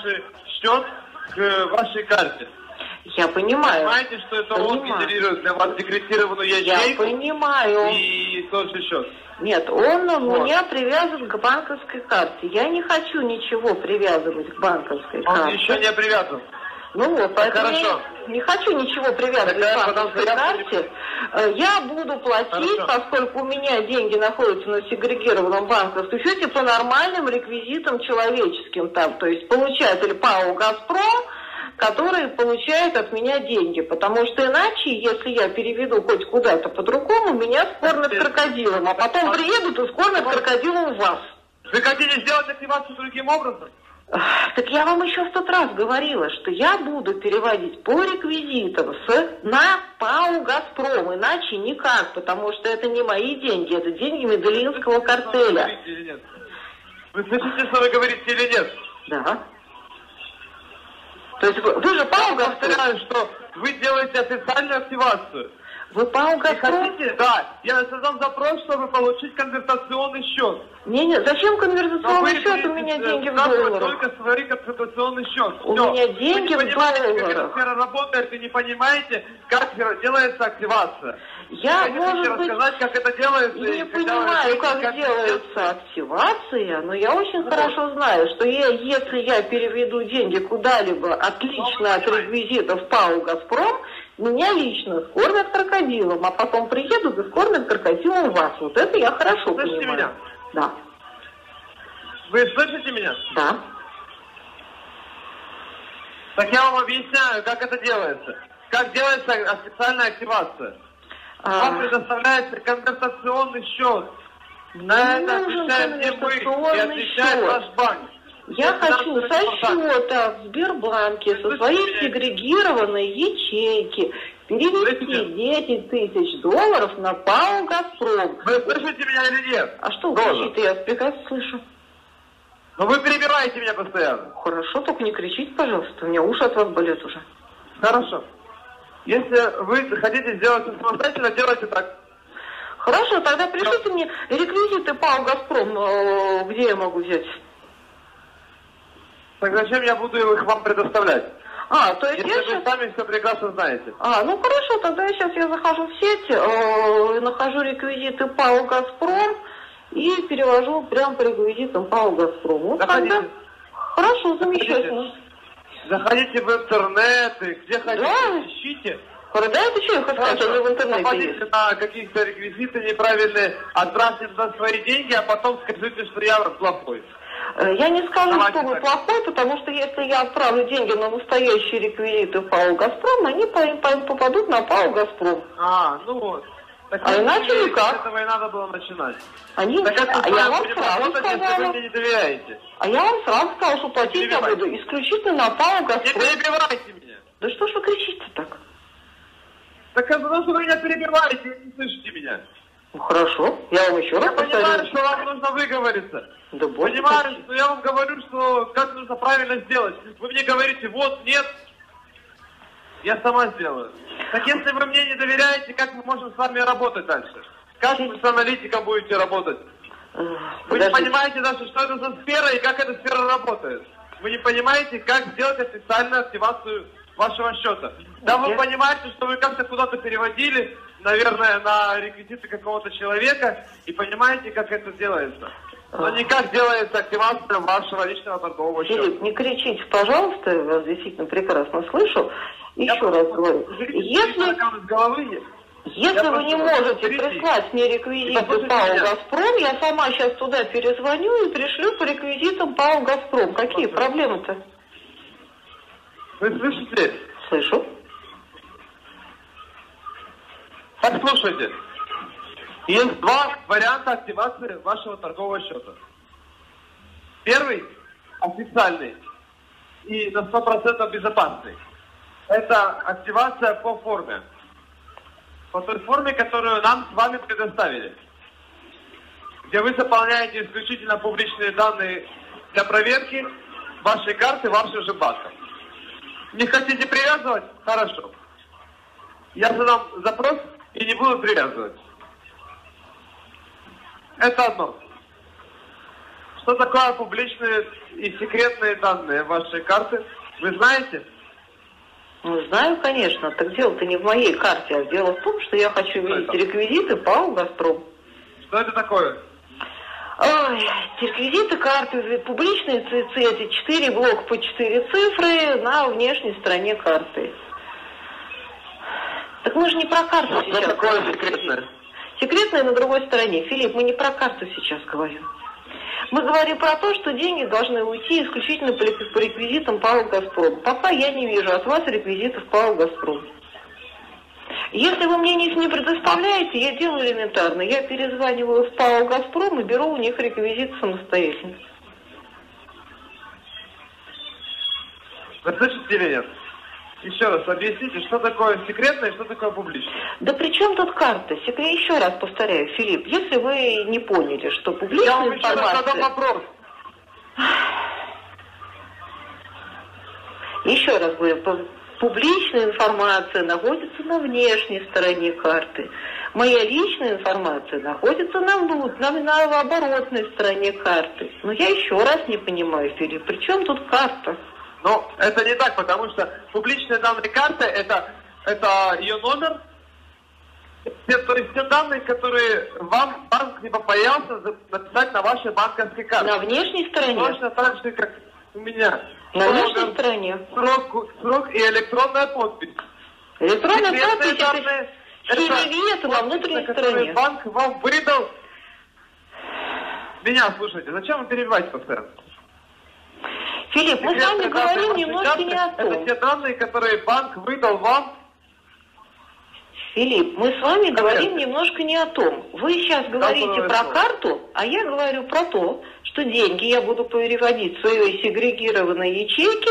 счет к э, вашей карте.
Я понимаю.
Понимаете, что это он
Понимаю.
генерирует для вас декретированную
Я
ячейку
понимаю.
и тот же счет.
Нет, он у
Вот.
меня привязан к банковской карте. Я не хочу ничего привязывать к банковской
Он
карте.
еще не привязан.
Ну вот, поэтому
Хорошо.
не хочу ничего привязывать к
я
банковской карте. Э, Я буду платить,
Хорошо.
поскольку у меня деньги находятся на сегрегированном банковском счете по нормальным реквизитам человеческим там, то есть получатель ПАО «Газпром», который получает от меня деньги. Потому что иначе, если я переведу хоть куда-то по-другому, меня скормят крокодилом, а потом приедут и скормят крокодилом вас.
Вы хотите сделать активацию другим образом?
Так я вам еще в тот раз говорила, что я буду переводить по реквизитам с, на ПАО «Газпром», иначе никак, потому что это не мои деньги, это деньги Медellинского
Вы
картеля.
Вы слышите, что вы говорите или нет?
Да. То есть вы, вы же ПАО
Я
«Газпром»,
что вы делаете официальную активацию.
Вы ПАО
Вы
«Газпром»?
хотите? Да. Я создам запрос, чтобы получить конвертационный счет.
Не-не, зачем
Но
конверсационный
вы
счет? У меня деньги в долларах.
только свой конвертационный счет.
У
Всё.
меня
Вы
деньги
не
в
как
долларах.
сфера работает, и не понимаете, как делается активация.
Я,
Хотите
может быть,
рассказать, как это делается?
не
и когда
понимаю,
вы-
как делается активация, но я очень хорошо знаю, что я, если я переведу деньги куда-либо отлично от реквизитов ПАО «Газпром», меня лично скормят крокодилом, а потом приедут и скормят крокодилом вас. Вот это я хорошо
Слышите
понимаю.
меня?
Да,
Вы слышите меня?
да.
Так я вам объясняю, как это делается. Как делается официальная активация.
А,
Вам предоставляется конвертационный счет. На
Мне
это отвечаем не мы, и отвечает наш банк.
Я хочу со счета в Сбербанке, со своей сегрегированной ячейки перевести
Слышите?
10 тысяч долларов на ПАО «Газпром».
Вы слышите меня или нет?
А что вы? Я прекрасно слышу.
Но вы перебираете меня постоянно.
Хорошо, только не кричите, пожалуйста. У меня уши от вас болят уже.
Хорошо. Если вы хотите сделать это самостоятельно, делайте так.
Хорошо, тогда пришлите мне реквизиты ПАО «Газпром», э, где я могу взять.
Так зачем я буду их вам предоставлять?
А, то есть
Если
я
вы
сейчас...
сами все прекрасно знаете.
А, ну хорошо, тогда сейчас я захожу в сеть, э, нахожу реквизиты ПАО «Газпром» и перевожу прямо по реквизитам ПАО «Газпром». Вот
Заходите.
тогда... Хорошо, замечательно.
Заходите в интернет, и где хотите,
Да.
ищите.
Хорошо, да, это что я хочу сказать,
Хорошо.
уже в интернете
Нападите
есть.
на какие-то реквизиты неправильные, отправьте туда свои деньги, а потом скажите, что я плохой.
Э, Я не скажу,
Давайте
что вы плохой, потому что если я отправлю деньги на настоящие реквизиты ПАО «Газпром», они по- по- попадут на ПАО «Газпром».
А, ну вот. Так
А
вы
иначе никак.
С этого и надо было начинать.
Они...
Так
а я вам сразу
вы
сказала.
мне не доверяете?
А я вам сразу сказала, что платить я буду исключительно на ПАО
Не
«Газпром».
перебивайте меня.
Да что ж вы кричите так?
Так это потому, что вы меня перебиваете, вы не слышите меня.
Ну хорошо, я вам еще раз
Я понимаю,
повторю.
что вам нужно выговориться.
Да
Понимаю,
мой.
что я вам говорю, что как нужно правильно сделать. Вы мне говорите, вот, нет, я сама сделаю. Так если вы мне не доверяете, как мы можем с вами работать дальше? Как вы с аналитиком будете работать? Вы не понимаете даже, что это за сфера и как эта сфера работает. Вы не понимаете, как сделать официальную активацию вашего счета. Да вы
Я-
понимаете, что вы как-то куда-то переводили, наверное, на реквизиты какого-то человека, и понимаете, как это делается. Но не как делается активация вашего личного торгового счета.
Филипп, не кричите, пожалуйста, я вас действительно прекрасно слышу.
Я
Еще раз
просто-
говорю, если,
головы,
если
я
вы не можете
уберите.
прислать мне реквизиты ПАО. «Газпром», я сама сейчас туда перезвоню и пришлю по реквизитам ПАО «Газпром». Какие проблемы-то?
вы слышите?
Слышу.
Так слушайте. Есть два варианта активации вашего торгового счета. Первый официальный и на 100% безопасный. Это активация по форме. По той форме, которую нам с вами предоставили. Где вы заполняете исключительно публичные данные для проверки вашей карты вашим же банком. Не хотите привязывать? Хорошо. Я задам запрос и не буду привязывать. Это одно. Что такое публичные и секретные данные вашей карты? Вы знаете?
Ну, знаю, конечно. Так дело-то не в моей карте, а дело в том, что я хочу видеть
это?
реквизиты ПАО «Газпром».
Что это такое?
Ой, реквизиты карты публичные ЦЦ, эти четыре блока по четыре цифры на внешней стороне карты. Так мы же не про карту
Что
сейчас
такое
говорим.
секретное?
Секретное на другой стороне. Филипп, мы не про карту сейчас говорим. Мы говорим про то, что деньги должны уйти исключительно по рек- по реквизитам ПАО «Газпром». Пока я не вижу от вас реквизитов ПАО «Газпром». Если вы мне их не предоставляете, я делаю элементарно. Я перезваниваю в ПАО «Газпром» и беру у них реквизит самостоятельно.
Вы слышите или нет? Еще раз объясните, что такое секретное и что такое публичное.
Да при чем тут карта? Я еще раз повторяю, Филипп, если вы не поняли, что
Я
публичная
вам еще раз задам
информация...
вопрос.
Еще раз говорю, пу- публичная информация находится на внешней стороне карты. Моя личная информация находится на, внут- на, на оборотной стороне карты. Но я еще раз не понимаю, Филипп, при чем тут карта?
Но это не так, потому что публичные данные карты это, это ее номер, те- то есть те данные, которые вам банк не побоялся написать на вашей банковской карте.
На внешней стороне?
Точно так же, как у меня.
На внешней
Номер,
стороне.
Срок, срок и электронная подпись.
Электронная
Секретные
подпись
данные –
это херевет на внутренней стороне.
банк вам выдал. Меня слушайте, зачем вы перебиваете постоянно?
Филипп, мы с вами говорим немножко не о
карты Это
том.
те данные, которые банк выдал вам
Филипп, мы с вами
Конкретно.
говорим немножко не о том. Вы сейчас говорите
Какое
про карту, а я говорю про то, что деньги я буду переводить в свои сегрегированные ячейки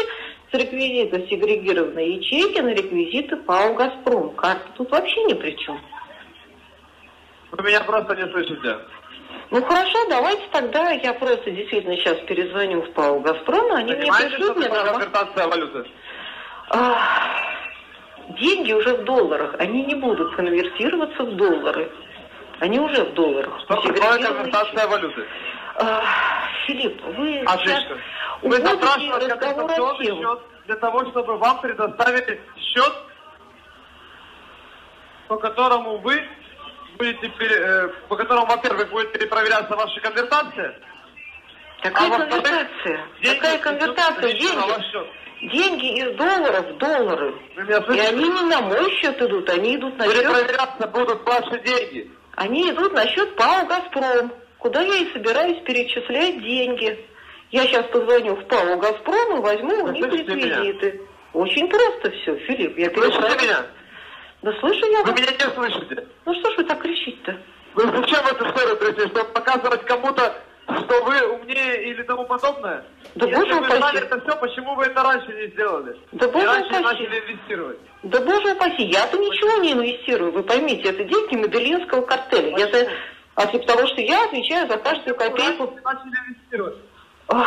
с реквизита сегрегированной ячейки на реквизиты ПАО «Газпром». Карта тут вообще ни при чем.
Вы меня просто не слышите.
Ну хорошо, давайте тогда я просто действительно сейчас перезвоню в ПАО «Газпром», они мне
Понимаете, что
пришлют мне нормально.
конвертация валюты?
Деньги уже в долларах, они не будут конвертироваться в доллары. Они уже в долларах.
Что такое конвертация валюты?
Ах, Филипп, вы сейчас
Отлично.
Уводите
запрашиваем
разговор от
конвертационный счет для того, чтобы вам предоставили счет, по которому вы будете, пере- э, по которому, во-первых, будет перепроверяться ваша конвертация.
Какая
а
конвертация?
деньги
Какая конвертация? Деньги, деньги из долларов в доллары. И они не на мой счет идут, они идут на счет...
Перепроверяться будут ваши деньги.
Они идут на счет ПАО «Газпром», куда я и собираюсь перечислять деньги. Я сейчас позвоню в ПАО «Газпром» и возьму у них
меня?
реквизиты. Очень просто все, Филипп. Я переправлю-
меня?
Да слышу я
Вы меня не слышите.
Ну что ж вы так кричите-то?
Вы зачем эту историю пришли? Чтобы показывать кому-то, что вы умнее или тому подобное?
Да
Если
боже
вы
упаси.
знали это все, почему вы это раньше не сделали?
Да
И
боже
раньше
упаси.
начали инвестировать.
Да боже упаси, я-то ничего не инвестирую. Вы поймите, это деньги Медельинского картеля. Я за... А типа потому что я отвечаю за каждую копейку.
не начали инвестировать.
Ой.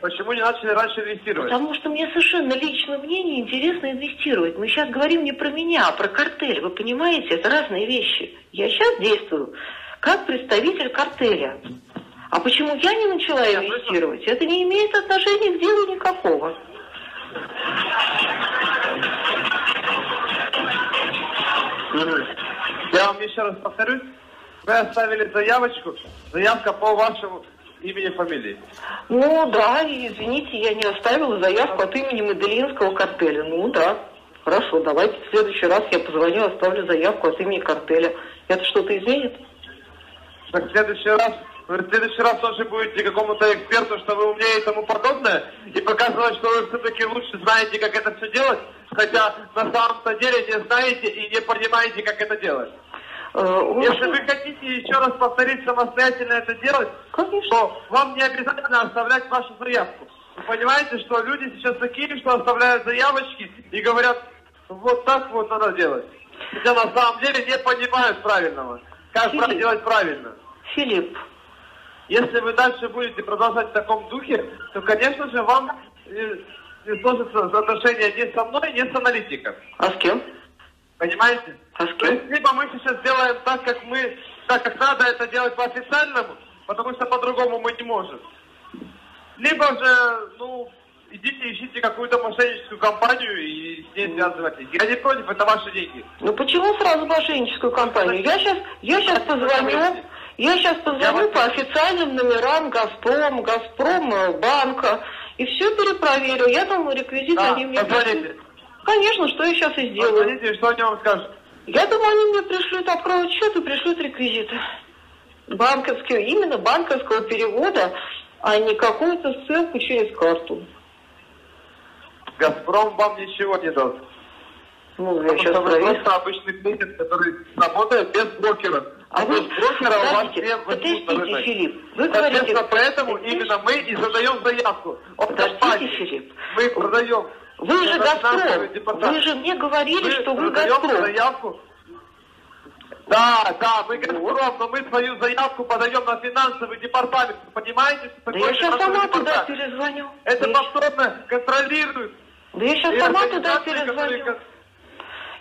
Почему не начали раньше инвестировать?
Потому что мне совершенно лично мнение интересно инвестировать. Мы сейчас говорим не про меня, а про картель. Вы понимаете, это разные вещи. Я сейчас действую как представитель картеля. А почему я не начала инвестировать, это не имеет отношения к делу никакого.
Я вам еще раз повторюсь. Вы оставили заявочку, заявка по вашему имени фамилии.
Ну да, и извините, я не оставила заявку от имени Медельинского картеля. Ну да, хорошо, давайте в следующий раз я позвоню, оставлю заявку от имени картеля. Это что-то изменит?
Так в следующий раз, в следующий раз тоже будете какому-то эксперту, что вы умнее и тому подобное, и показывать, что вы все-таки лучше знаете, как это все делать, хотя на самом-то деле не знаете и не понимаете, как это делать.
Э,
Если вы хотите еще раз повторить самостоятельно это делать,
Конечно.
то вам не обязательно оставлять вашу заявку. Вы понимаете, что люди сейчас такие, что оставляют заявочки и говорят, вот так вот надо делать. Хотя на самом деле не понимают правильного. Как
Филипп.
делать правильно.
Филипп,
Если вы дальше будете продолжать в таком духе, то, конечно же, вам э, не сложится отношения ни со мной, ни с аналитиком.
а с кем?
Понимаете? Есть,
кем?
либо мы сейчас делаем так, как мы, так как надо это делать по официальному, потому что по-другому мы не можем. Либо же, ну, идите ищите какую-то мошенническую компанию и с ней связывайтесь. Я не против, это ваши деньги.
Ну почему сразу мошенническую компанию? Я сейчас, я сейчас позвоню, я сейчас позвоню по официальным номерам Газпром, Газпром банка и все перепроверю. Я думаю, реквизиты
Да,
они мне
позвоните.
Конечно, что я сейчас и сделаю.
Позвоните, что они вам скажут.
Я думаю, они мне пришлют, откроют счет и пришлют реквизиты. Банковского, именно банковского перевода, а не какую-то ссылку через карту.
Газпром вам ничего не даст.
Ну, я сейчас
вы просто обычный клиент, который работает без брокера.
А вы,
брокера у вас на
подождите. Филипп, вы говорите...
Поэтому именно мы и задаем заявку
Подождите. Филипп.
Мы продаем.
Вы же Газпром, вы же мне говорили,
Мы
что вы Газпром.
заявку. Да, да, мы Газпром, но мы свою заявку подаем на финансовый департамент. Понимаете, что
Да я сейчас сама туда перезвоню.
Это
Да
повторно контролирует.
Да я сейчас сама туда
которые
перезвоню.
кон-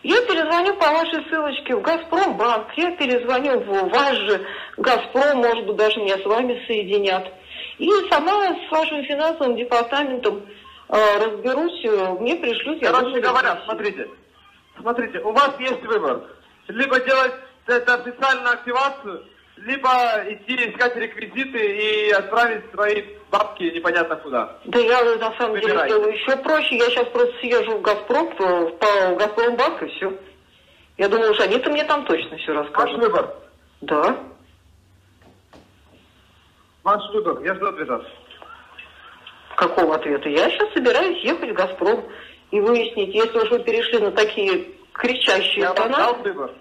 Я перезвоню по вашей ссылочке в Газпромбанк, я перезвоню в ваш же Газпром, может быть, даже меня с вами соединят. И сама с вашим финансовым департаментом разберусь, э, мне пришлют,
Короче говоря, смотрите, смотрите, у вас есть выбор. Либо делать это официальную активацию, либо идти искать реквизиты и отправить свои бабки непонятно куда.
Да я на самом деле
Выбирайте.
сделаю еще проще. Я сейчас просто съезжу в Газпром, э, в Газпромбанк и все. Я думаю, уж они-то мне там точно все
Ваш
расскажут.
выбор.
Да.
Ваш выбор. Я жду ответа.
Какого ответа? Я сейчас собираюсь ехать в Газпром и выяснить, если уж вы перешли на такие кричащие
Я
тона,
выбор.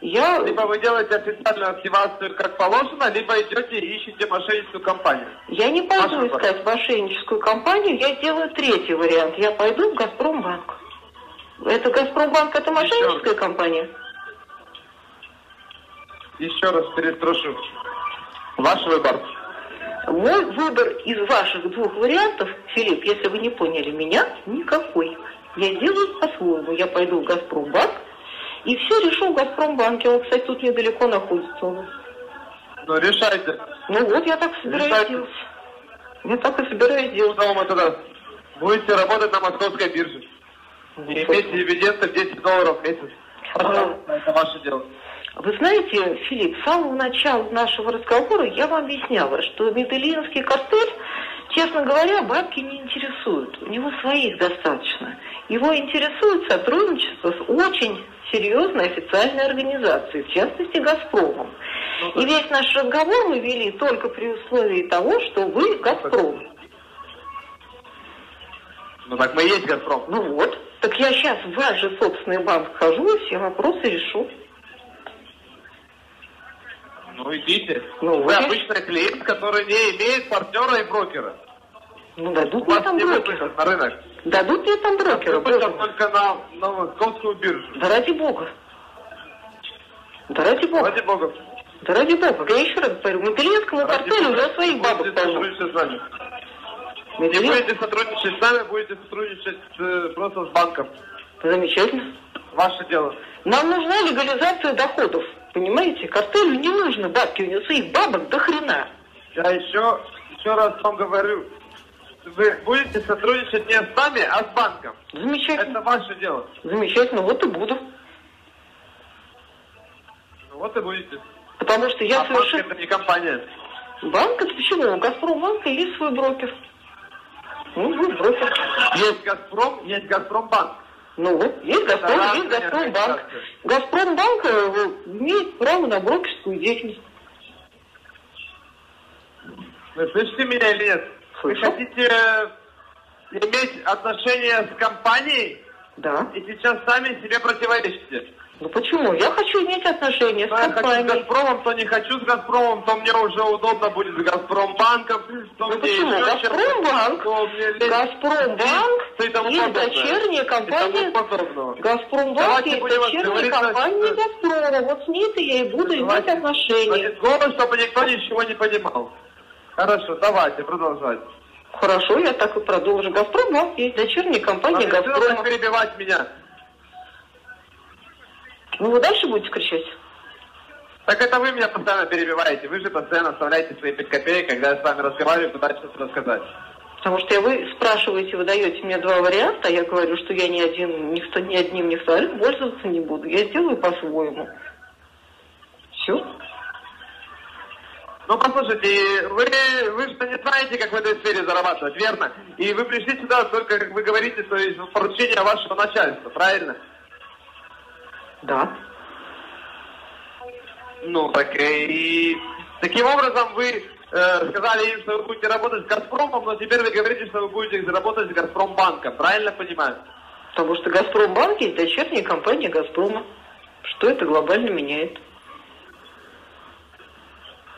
я...
Либо вы делаете официальную активацию как положено, либо идете и ищете мошенническую компанию.
Я не пойду
Ваш выбор.
искать мошенническую компанию, я сделаю третий вариант. Я пойду в Газпромбанк. Это Газпромбанк, это мошенническая компания?
Еще раз переспрошу. Ваш выбор.
Мой выбор из ваших двух вариантов, Филипп, если вы не поняли меня, никакой. Я делаю по-своему. Я пойду в Газпромбанк и все решу в Газпромбанке. Он, кстати, тут недалеко находится у нас.
Ну, решайте.
Ну вот, я так собираюсь
Решайте.
делать. Я так и собираюсь делать.
Что вы тогда? Будете работать на московской бирже. И иметь дивиденды в 10 долларов в месяц. Пожалуйста, это ваше дело.
Вы знаете, Филипп, с самого начала нашего разговора я вам объясняла, что Медельинский картель, честно говоря, бабки не интересуют. У него своих достаточно. Его интересует сотрудничество с очень серьезной официальной организацией, в частности «Газпромом». И весь наш разговор мы вели только при условии того, что вы «Газпром».
Ну так мы и есть Газпром.
Ну вот. Так я сейчас в ваш же собственный банк хожу и все вопросы решу.
Ну идите.
Ну,
Вы
я-
обычный клиент, который не имеет партнера и брокера.
Ну дадут мне там брокера.
на рынок.
Дадут мне там брокера. Мой.
только на, на московскую биржу.
Да ради бога. Да ради бога.
Ради бога.
Да ради бога. Я еще раз говорю, Медельинскому
Ради
картелю уже своих бабок
нами. Не будете сотрудничать с нами, будете сотрудничать э, просто с банком.
Замечательно.
Ваше дело.
Нам нужна легализация доходов. Понимаете? Картелю не нужно бабки, у него своих бабок до хрена.
Я еще, еще раз вам говорю. Вы будете сотрудничать не с нами, а с банком.
Замечательно.
Это ваше дело.
Замечательно. Вот и буду.
Ну, Вот и будете.
Потому что я
а банк
совершенно...
это не компания.
Банк, это почему? У Газпромбанка есть свой брокер. Ну, вот брокер.
Есть Газпром, есть Газпромбанк.
Ну вот, есть Газпром,
Да,
есть Газпромбанк. Газпромбанк э, имеет право на брокерскую деятельность.
Вы слышите меня или нет? Вы хотите э, иметь отношения с компанией
Да.
и сейчас сами себе противоречите?
Ну почему? Я хочу иметь отношения с
То я хочу с
компанией.
Газпромом, то не хочу с Газпромом, то мне уже удобно будет с Газпромбанком, то
Ну почему? Газпромбанк. Газпромбанк
И подобное.
дочерняя
И
компания. Газпромбанк
будем
дочерняя компания
что-
Газпрома. Вот с ней-то я и буду иметь отношения.
Голос, чтобы никто ничего не понимал. Хорошо, давайте, продолжать.
Хорошо, я так и продолжу. Газпромбанк есть дочерняя компания
Значит, не
Газпрома.
перебивать меня.
Ну вы дальше будете кричать?
Так это вы меня постоянно перебиваете. Вы же постоянно вставляете свои 5 копеек, когда я с вами разговариваю, пытаюсь что-то рассказать.
Потому что вы спрашиваете, вы даете мне два варианта, а я говорю, что я ни, один, ни, вто- ни одним, ни вторым пользоваться не буду. Я сделаю по-своему. Все.
Ну, послушайте, вы, вы же не знаете, как в этой сфере зарабатывать, верно? И вы пришли сюда только, как вы говорите, то есть поручение вашего начальства, правильно?
Да.
Ну, так и... Таким образом, вы э, сказали им, что вы будете работать с Газпромом, но теперь вы говорите, что вы будете работать с Газпромбанком, правильно понимаю?
Потому что Газпромбанк есть дочерняя компания Газпрома. Что это глобально меняет?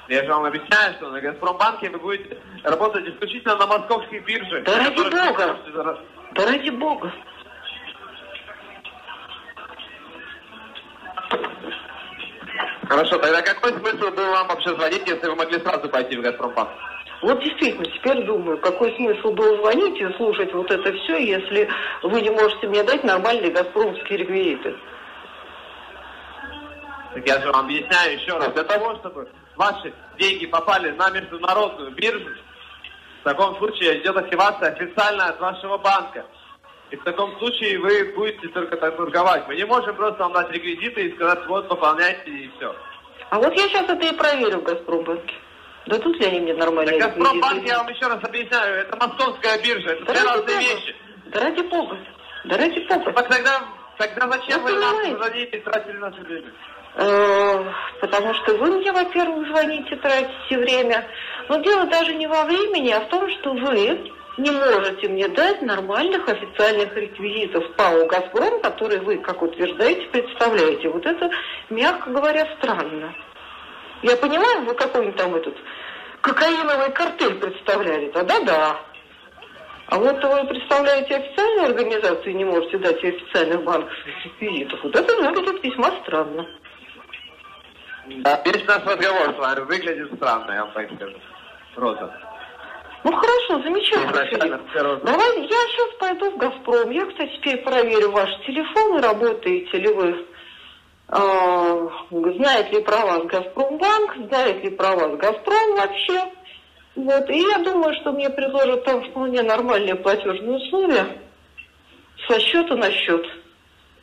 Я же вам объясняю, что на Газпромбанке вы будете работать исключительно на московской бирже.
Да ради бога!
можете
Да ради бога.
Хорошо, тогда какой смысл был вам вообще звонить, если вы могли сразу пойти в Газпромбанк?
Вот действительно, теперь думаю, какой смысл был звонить и слушать вот это все, если вы не можете мне дать нормальные газпромские реквизиты.
Так я же вам объясняю еще раз. Для того, чтобы ваши деньги попали на международную биржу, в таком случае идет активация официально от вашего банка. И в таком случае вы будете только так торговать. Мы не можем просто вам дать реквизиты и сказать, вот, пополняйте и все.
А вот я сейчас это и проверю в Газпромбанке. Дадут ли они мне нормальные
Так Газпромбанк, я вам еще раз объясняю, это московская биржа, это
Да ради
разные
бога.
вещи.
Да ради бога. Да ради бога.
Так тогда, тогда зачем
Ну,
вы нам звоните и тратили наше время?
Э, Потому что вы мне, во-первых, звоните, тратите время. Но дело даже не во времени, а в том, что вы не можете мне дать нормальных официальных реквизитов ПАО «Газпром», которые вы, как утверждаете, представляете. Вот это, мягко говоря, странно. Я понимаю, вы какой-нибудь там этот кокаиновый картель представляли, тогда да. А вот вы представляете официальную организацию и не можете дать официальных банковских реквизитов. Вот это выглядит весьма странно.
Да, весь наш разговор с вами выглядит странно, я вам так скажу. Роза.
Ну хорошо, замечательно, Филипп.
все Роза.
Давай, я сейчас пойду в «Газпром». Я, кстати, теперь проверю ваши телефоны, работаете ли вы. э, знает ли про вас «Газпромбанк», знает ли про вас «Газпром» вообще. Вот, и я думаю, что мне предложат там вполне нормальные платежные условия со счета на счет.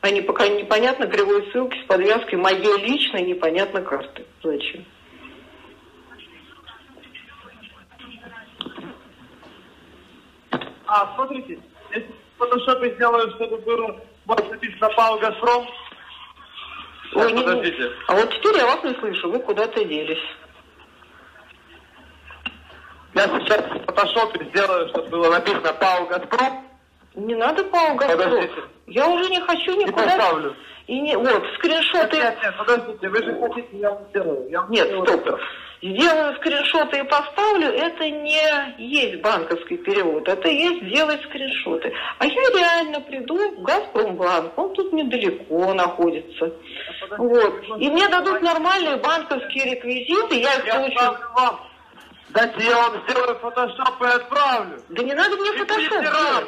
А не пока непонятно кривой ссылки с подвязкой моей личной непонятно карты. Зачем?
А, смотрите, если в фотошопе сделаю, чтобы было может написано ПАО «Газпром»,
Ой,
Сейчас,
не- не-
подождите.
А вот теперь я вас не слышу, вы куда-то делись.
Я сейчас в фотошопе сделаю, чтобы было написано ПАО «Газпром»,
Не надо по
Подождите.
Я уже не хочу никуда.
поставлю.
И не, вот, скриншоты.
Нет, нет, подождите, вы же хотите, я вам сделаю. Я вам
Нет,
сделаю
стоп. Сделаю скриншоты и поставлю, это не есть банковский перевод, это есть сделать скриншоты. А я реально приду в Газпромбанк, он тут недалеко находится. Вот. И мне дадут нормальные банковские реквизиты, я их
Я
получу.
вам. Дайте я вам сделаю фотошоп и отправлю.
Да не надо мне
Вы
фотошоп делать.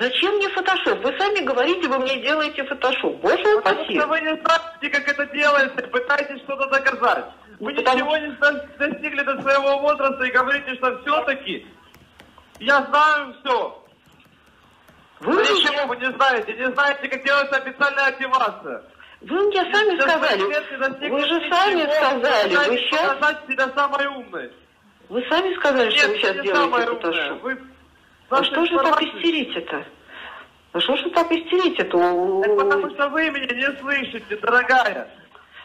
Зачем мне фотошоп? Вы сами говорите, вы мне делаете фотошоп. Боже
Потому
упаси.
что вы не знаете, как это делается, пытаетесь что-то доказать. Вы
потому-
ничего не до- достигли до своего возраста и говорите, что все-таки я знаю все.
Вы
ничего вы не знаете, не знаете, как делается официальная активация.
вы мне сами сказали. Вы же сами сказали. Вы сейчас,
показать себя самой умной.
вы сами сказали, что вы сейчас делаете фотошоп.
Вы
А
вашу
что же так истерите-то? А что же так истерите-то?
Так потому что вы меня не слышите, дорогая.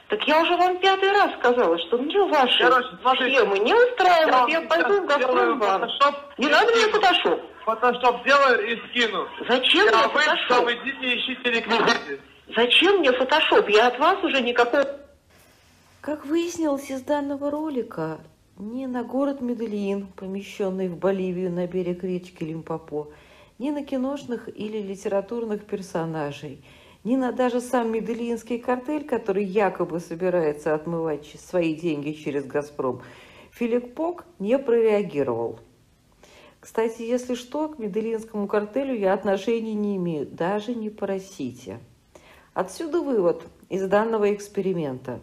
Так я уже вам пятый раз сказала, что мне ваши
Короче, смотрите.
схемы не
Я
устраивают.
вам
Я,
сейчас
пойду в
сделаю
Газпромбанк.
фотошоп
Не надо мне фотошоп.
Фотошоп делаю и скину.
Зачем
Я
мне
вы
фотошоп?
идите ищите реквизиты.
Зачем мне фотошоп? Я от вас уже никакого...
Как выяснилось из данного ролика, ни на город Медельин, помещенный в Боливию на берег речки Лимпопо, ни на киношных или литературных персонажей, ни на даже сам Медельинский картель, который якобы собирается отмывать свои деньги через «Газпром», Филипп Пок не прореагировал. Кстати, если что, к Медельинскому картелю я отношения не имею, даже не просите. Отсюда вывод из данного эксперимента,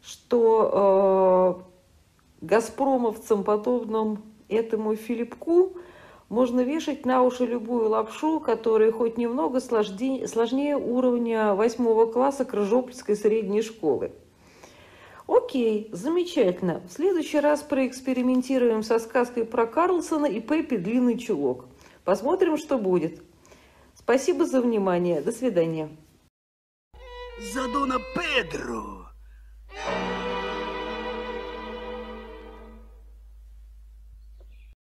что э, газпромовцам, подобным этому Филиппку, можно вешать на уши любую лапшу, которая хоть немного сложнее, уровня восьмого класса Крыжопольской средней школы. Окей, замечательно. В следующий раз проэкспериментируем со сказкой про Карлсона и Пеппи Длинный Чулок. Посмотрим, что будет. Спасибо за внимание. До свидания.
За Дона Педро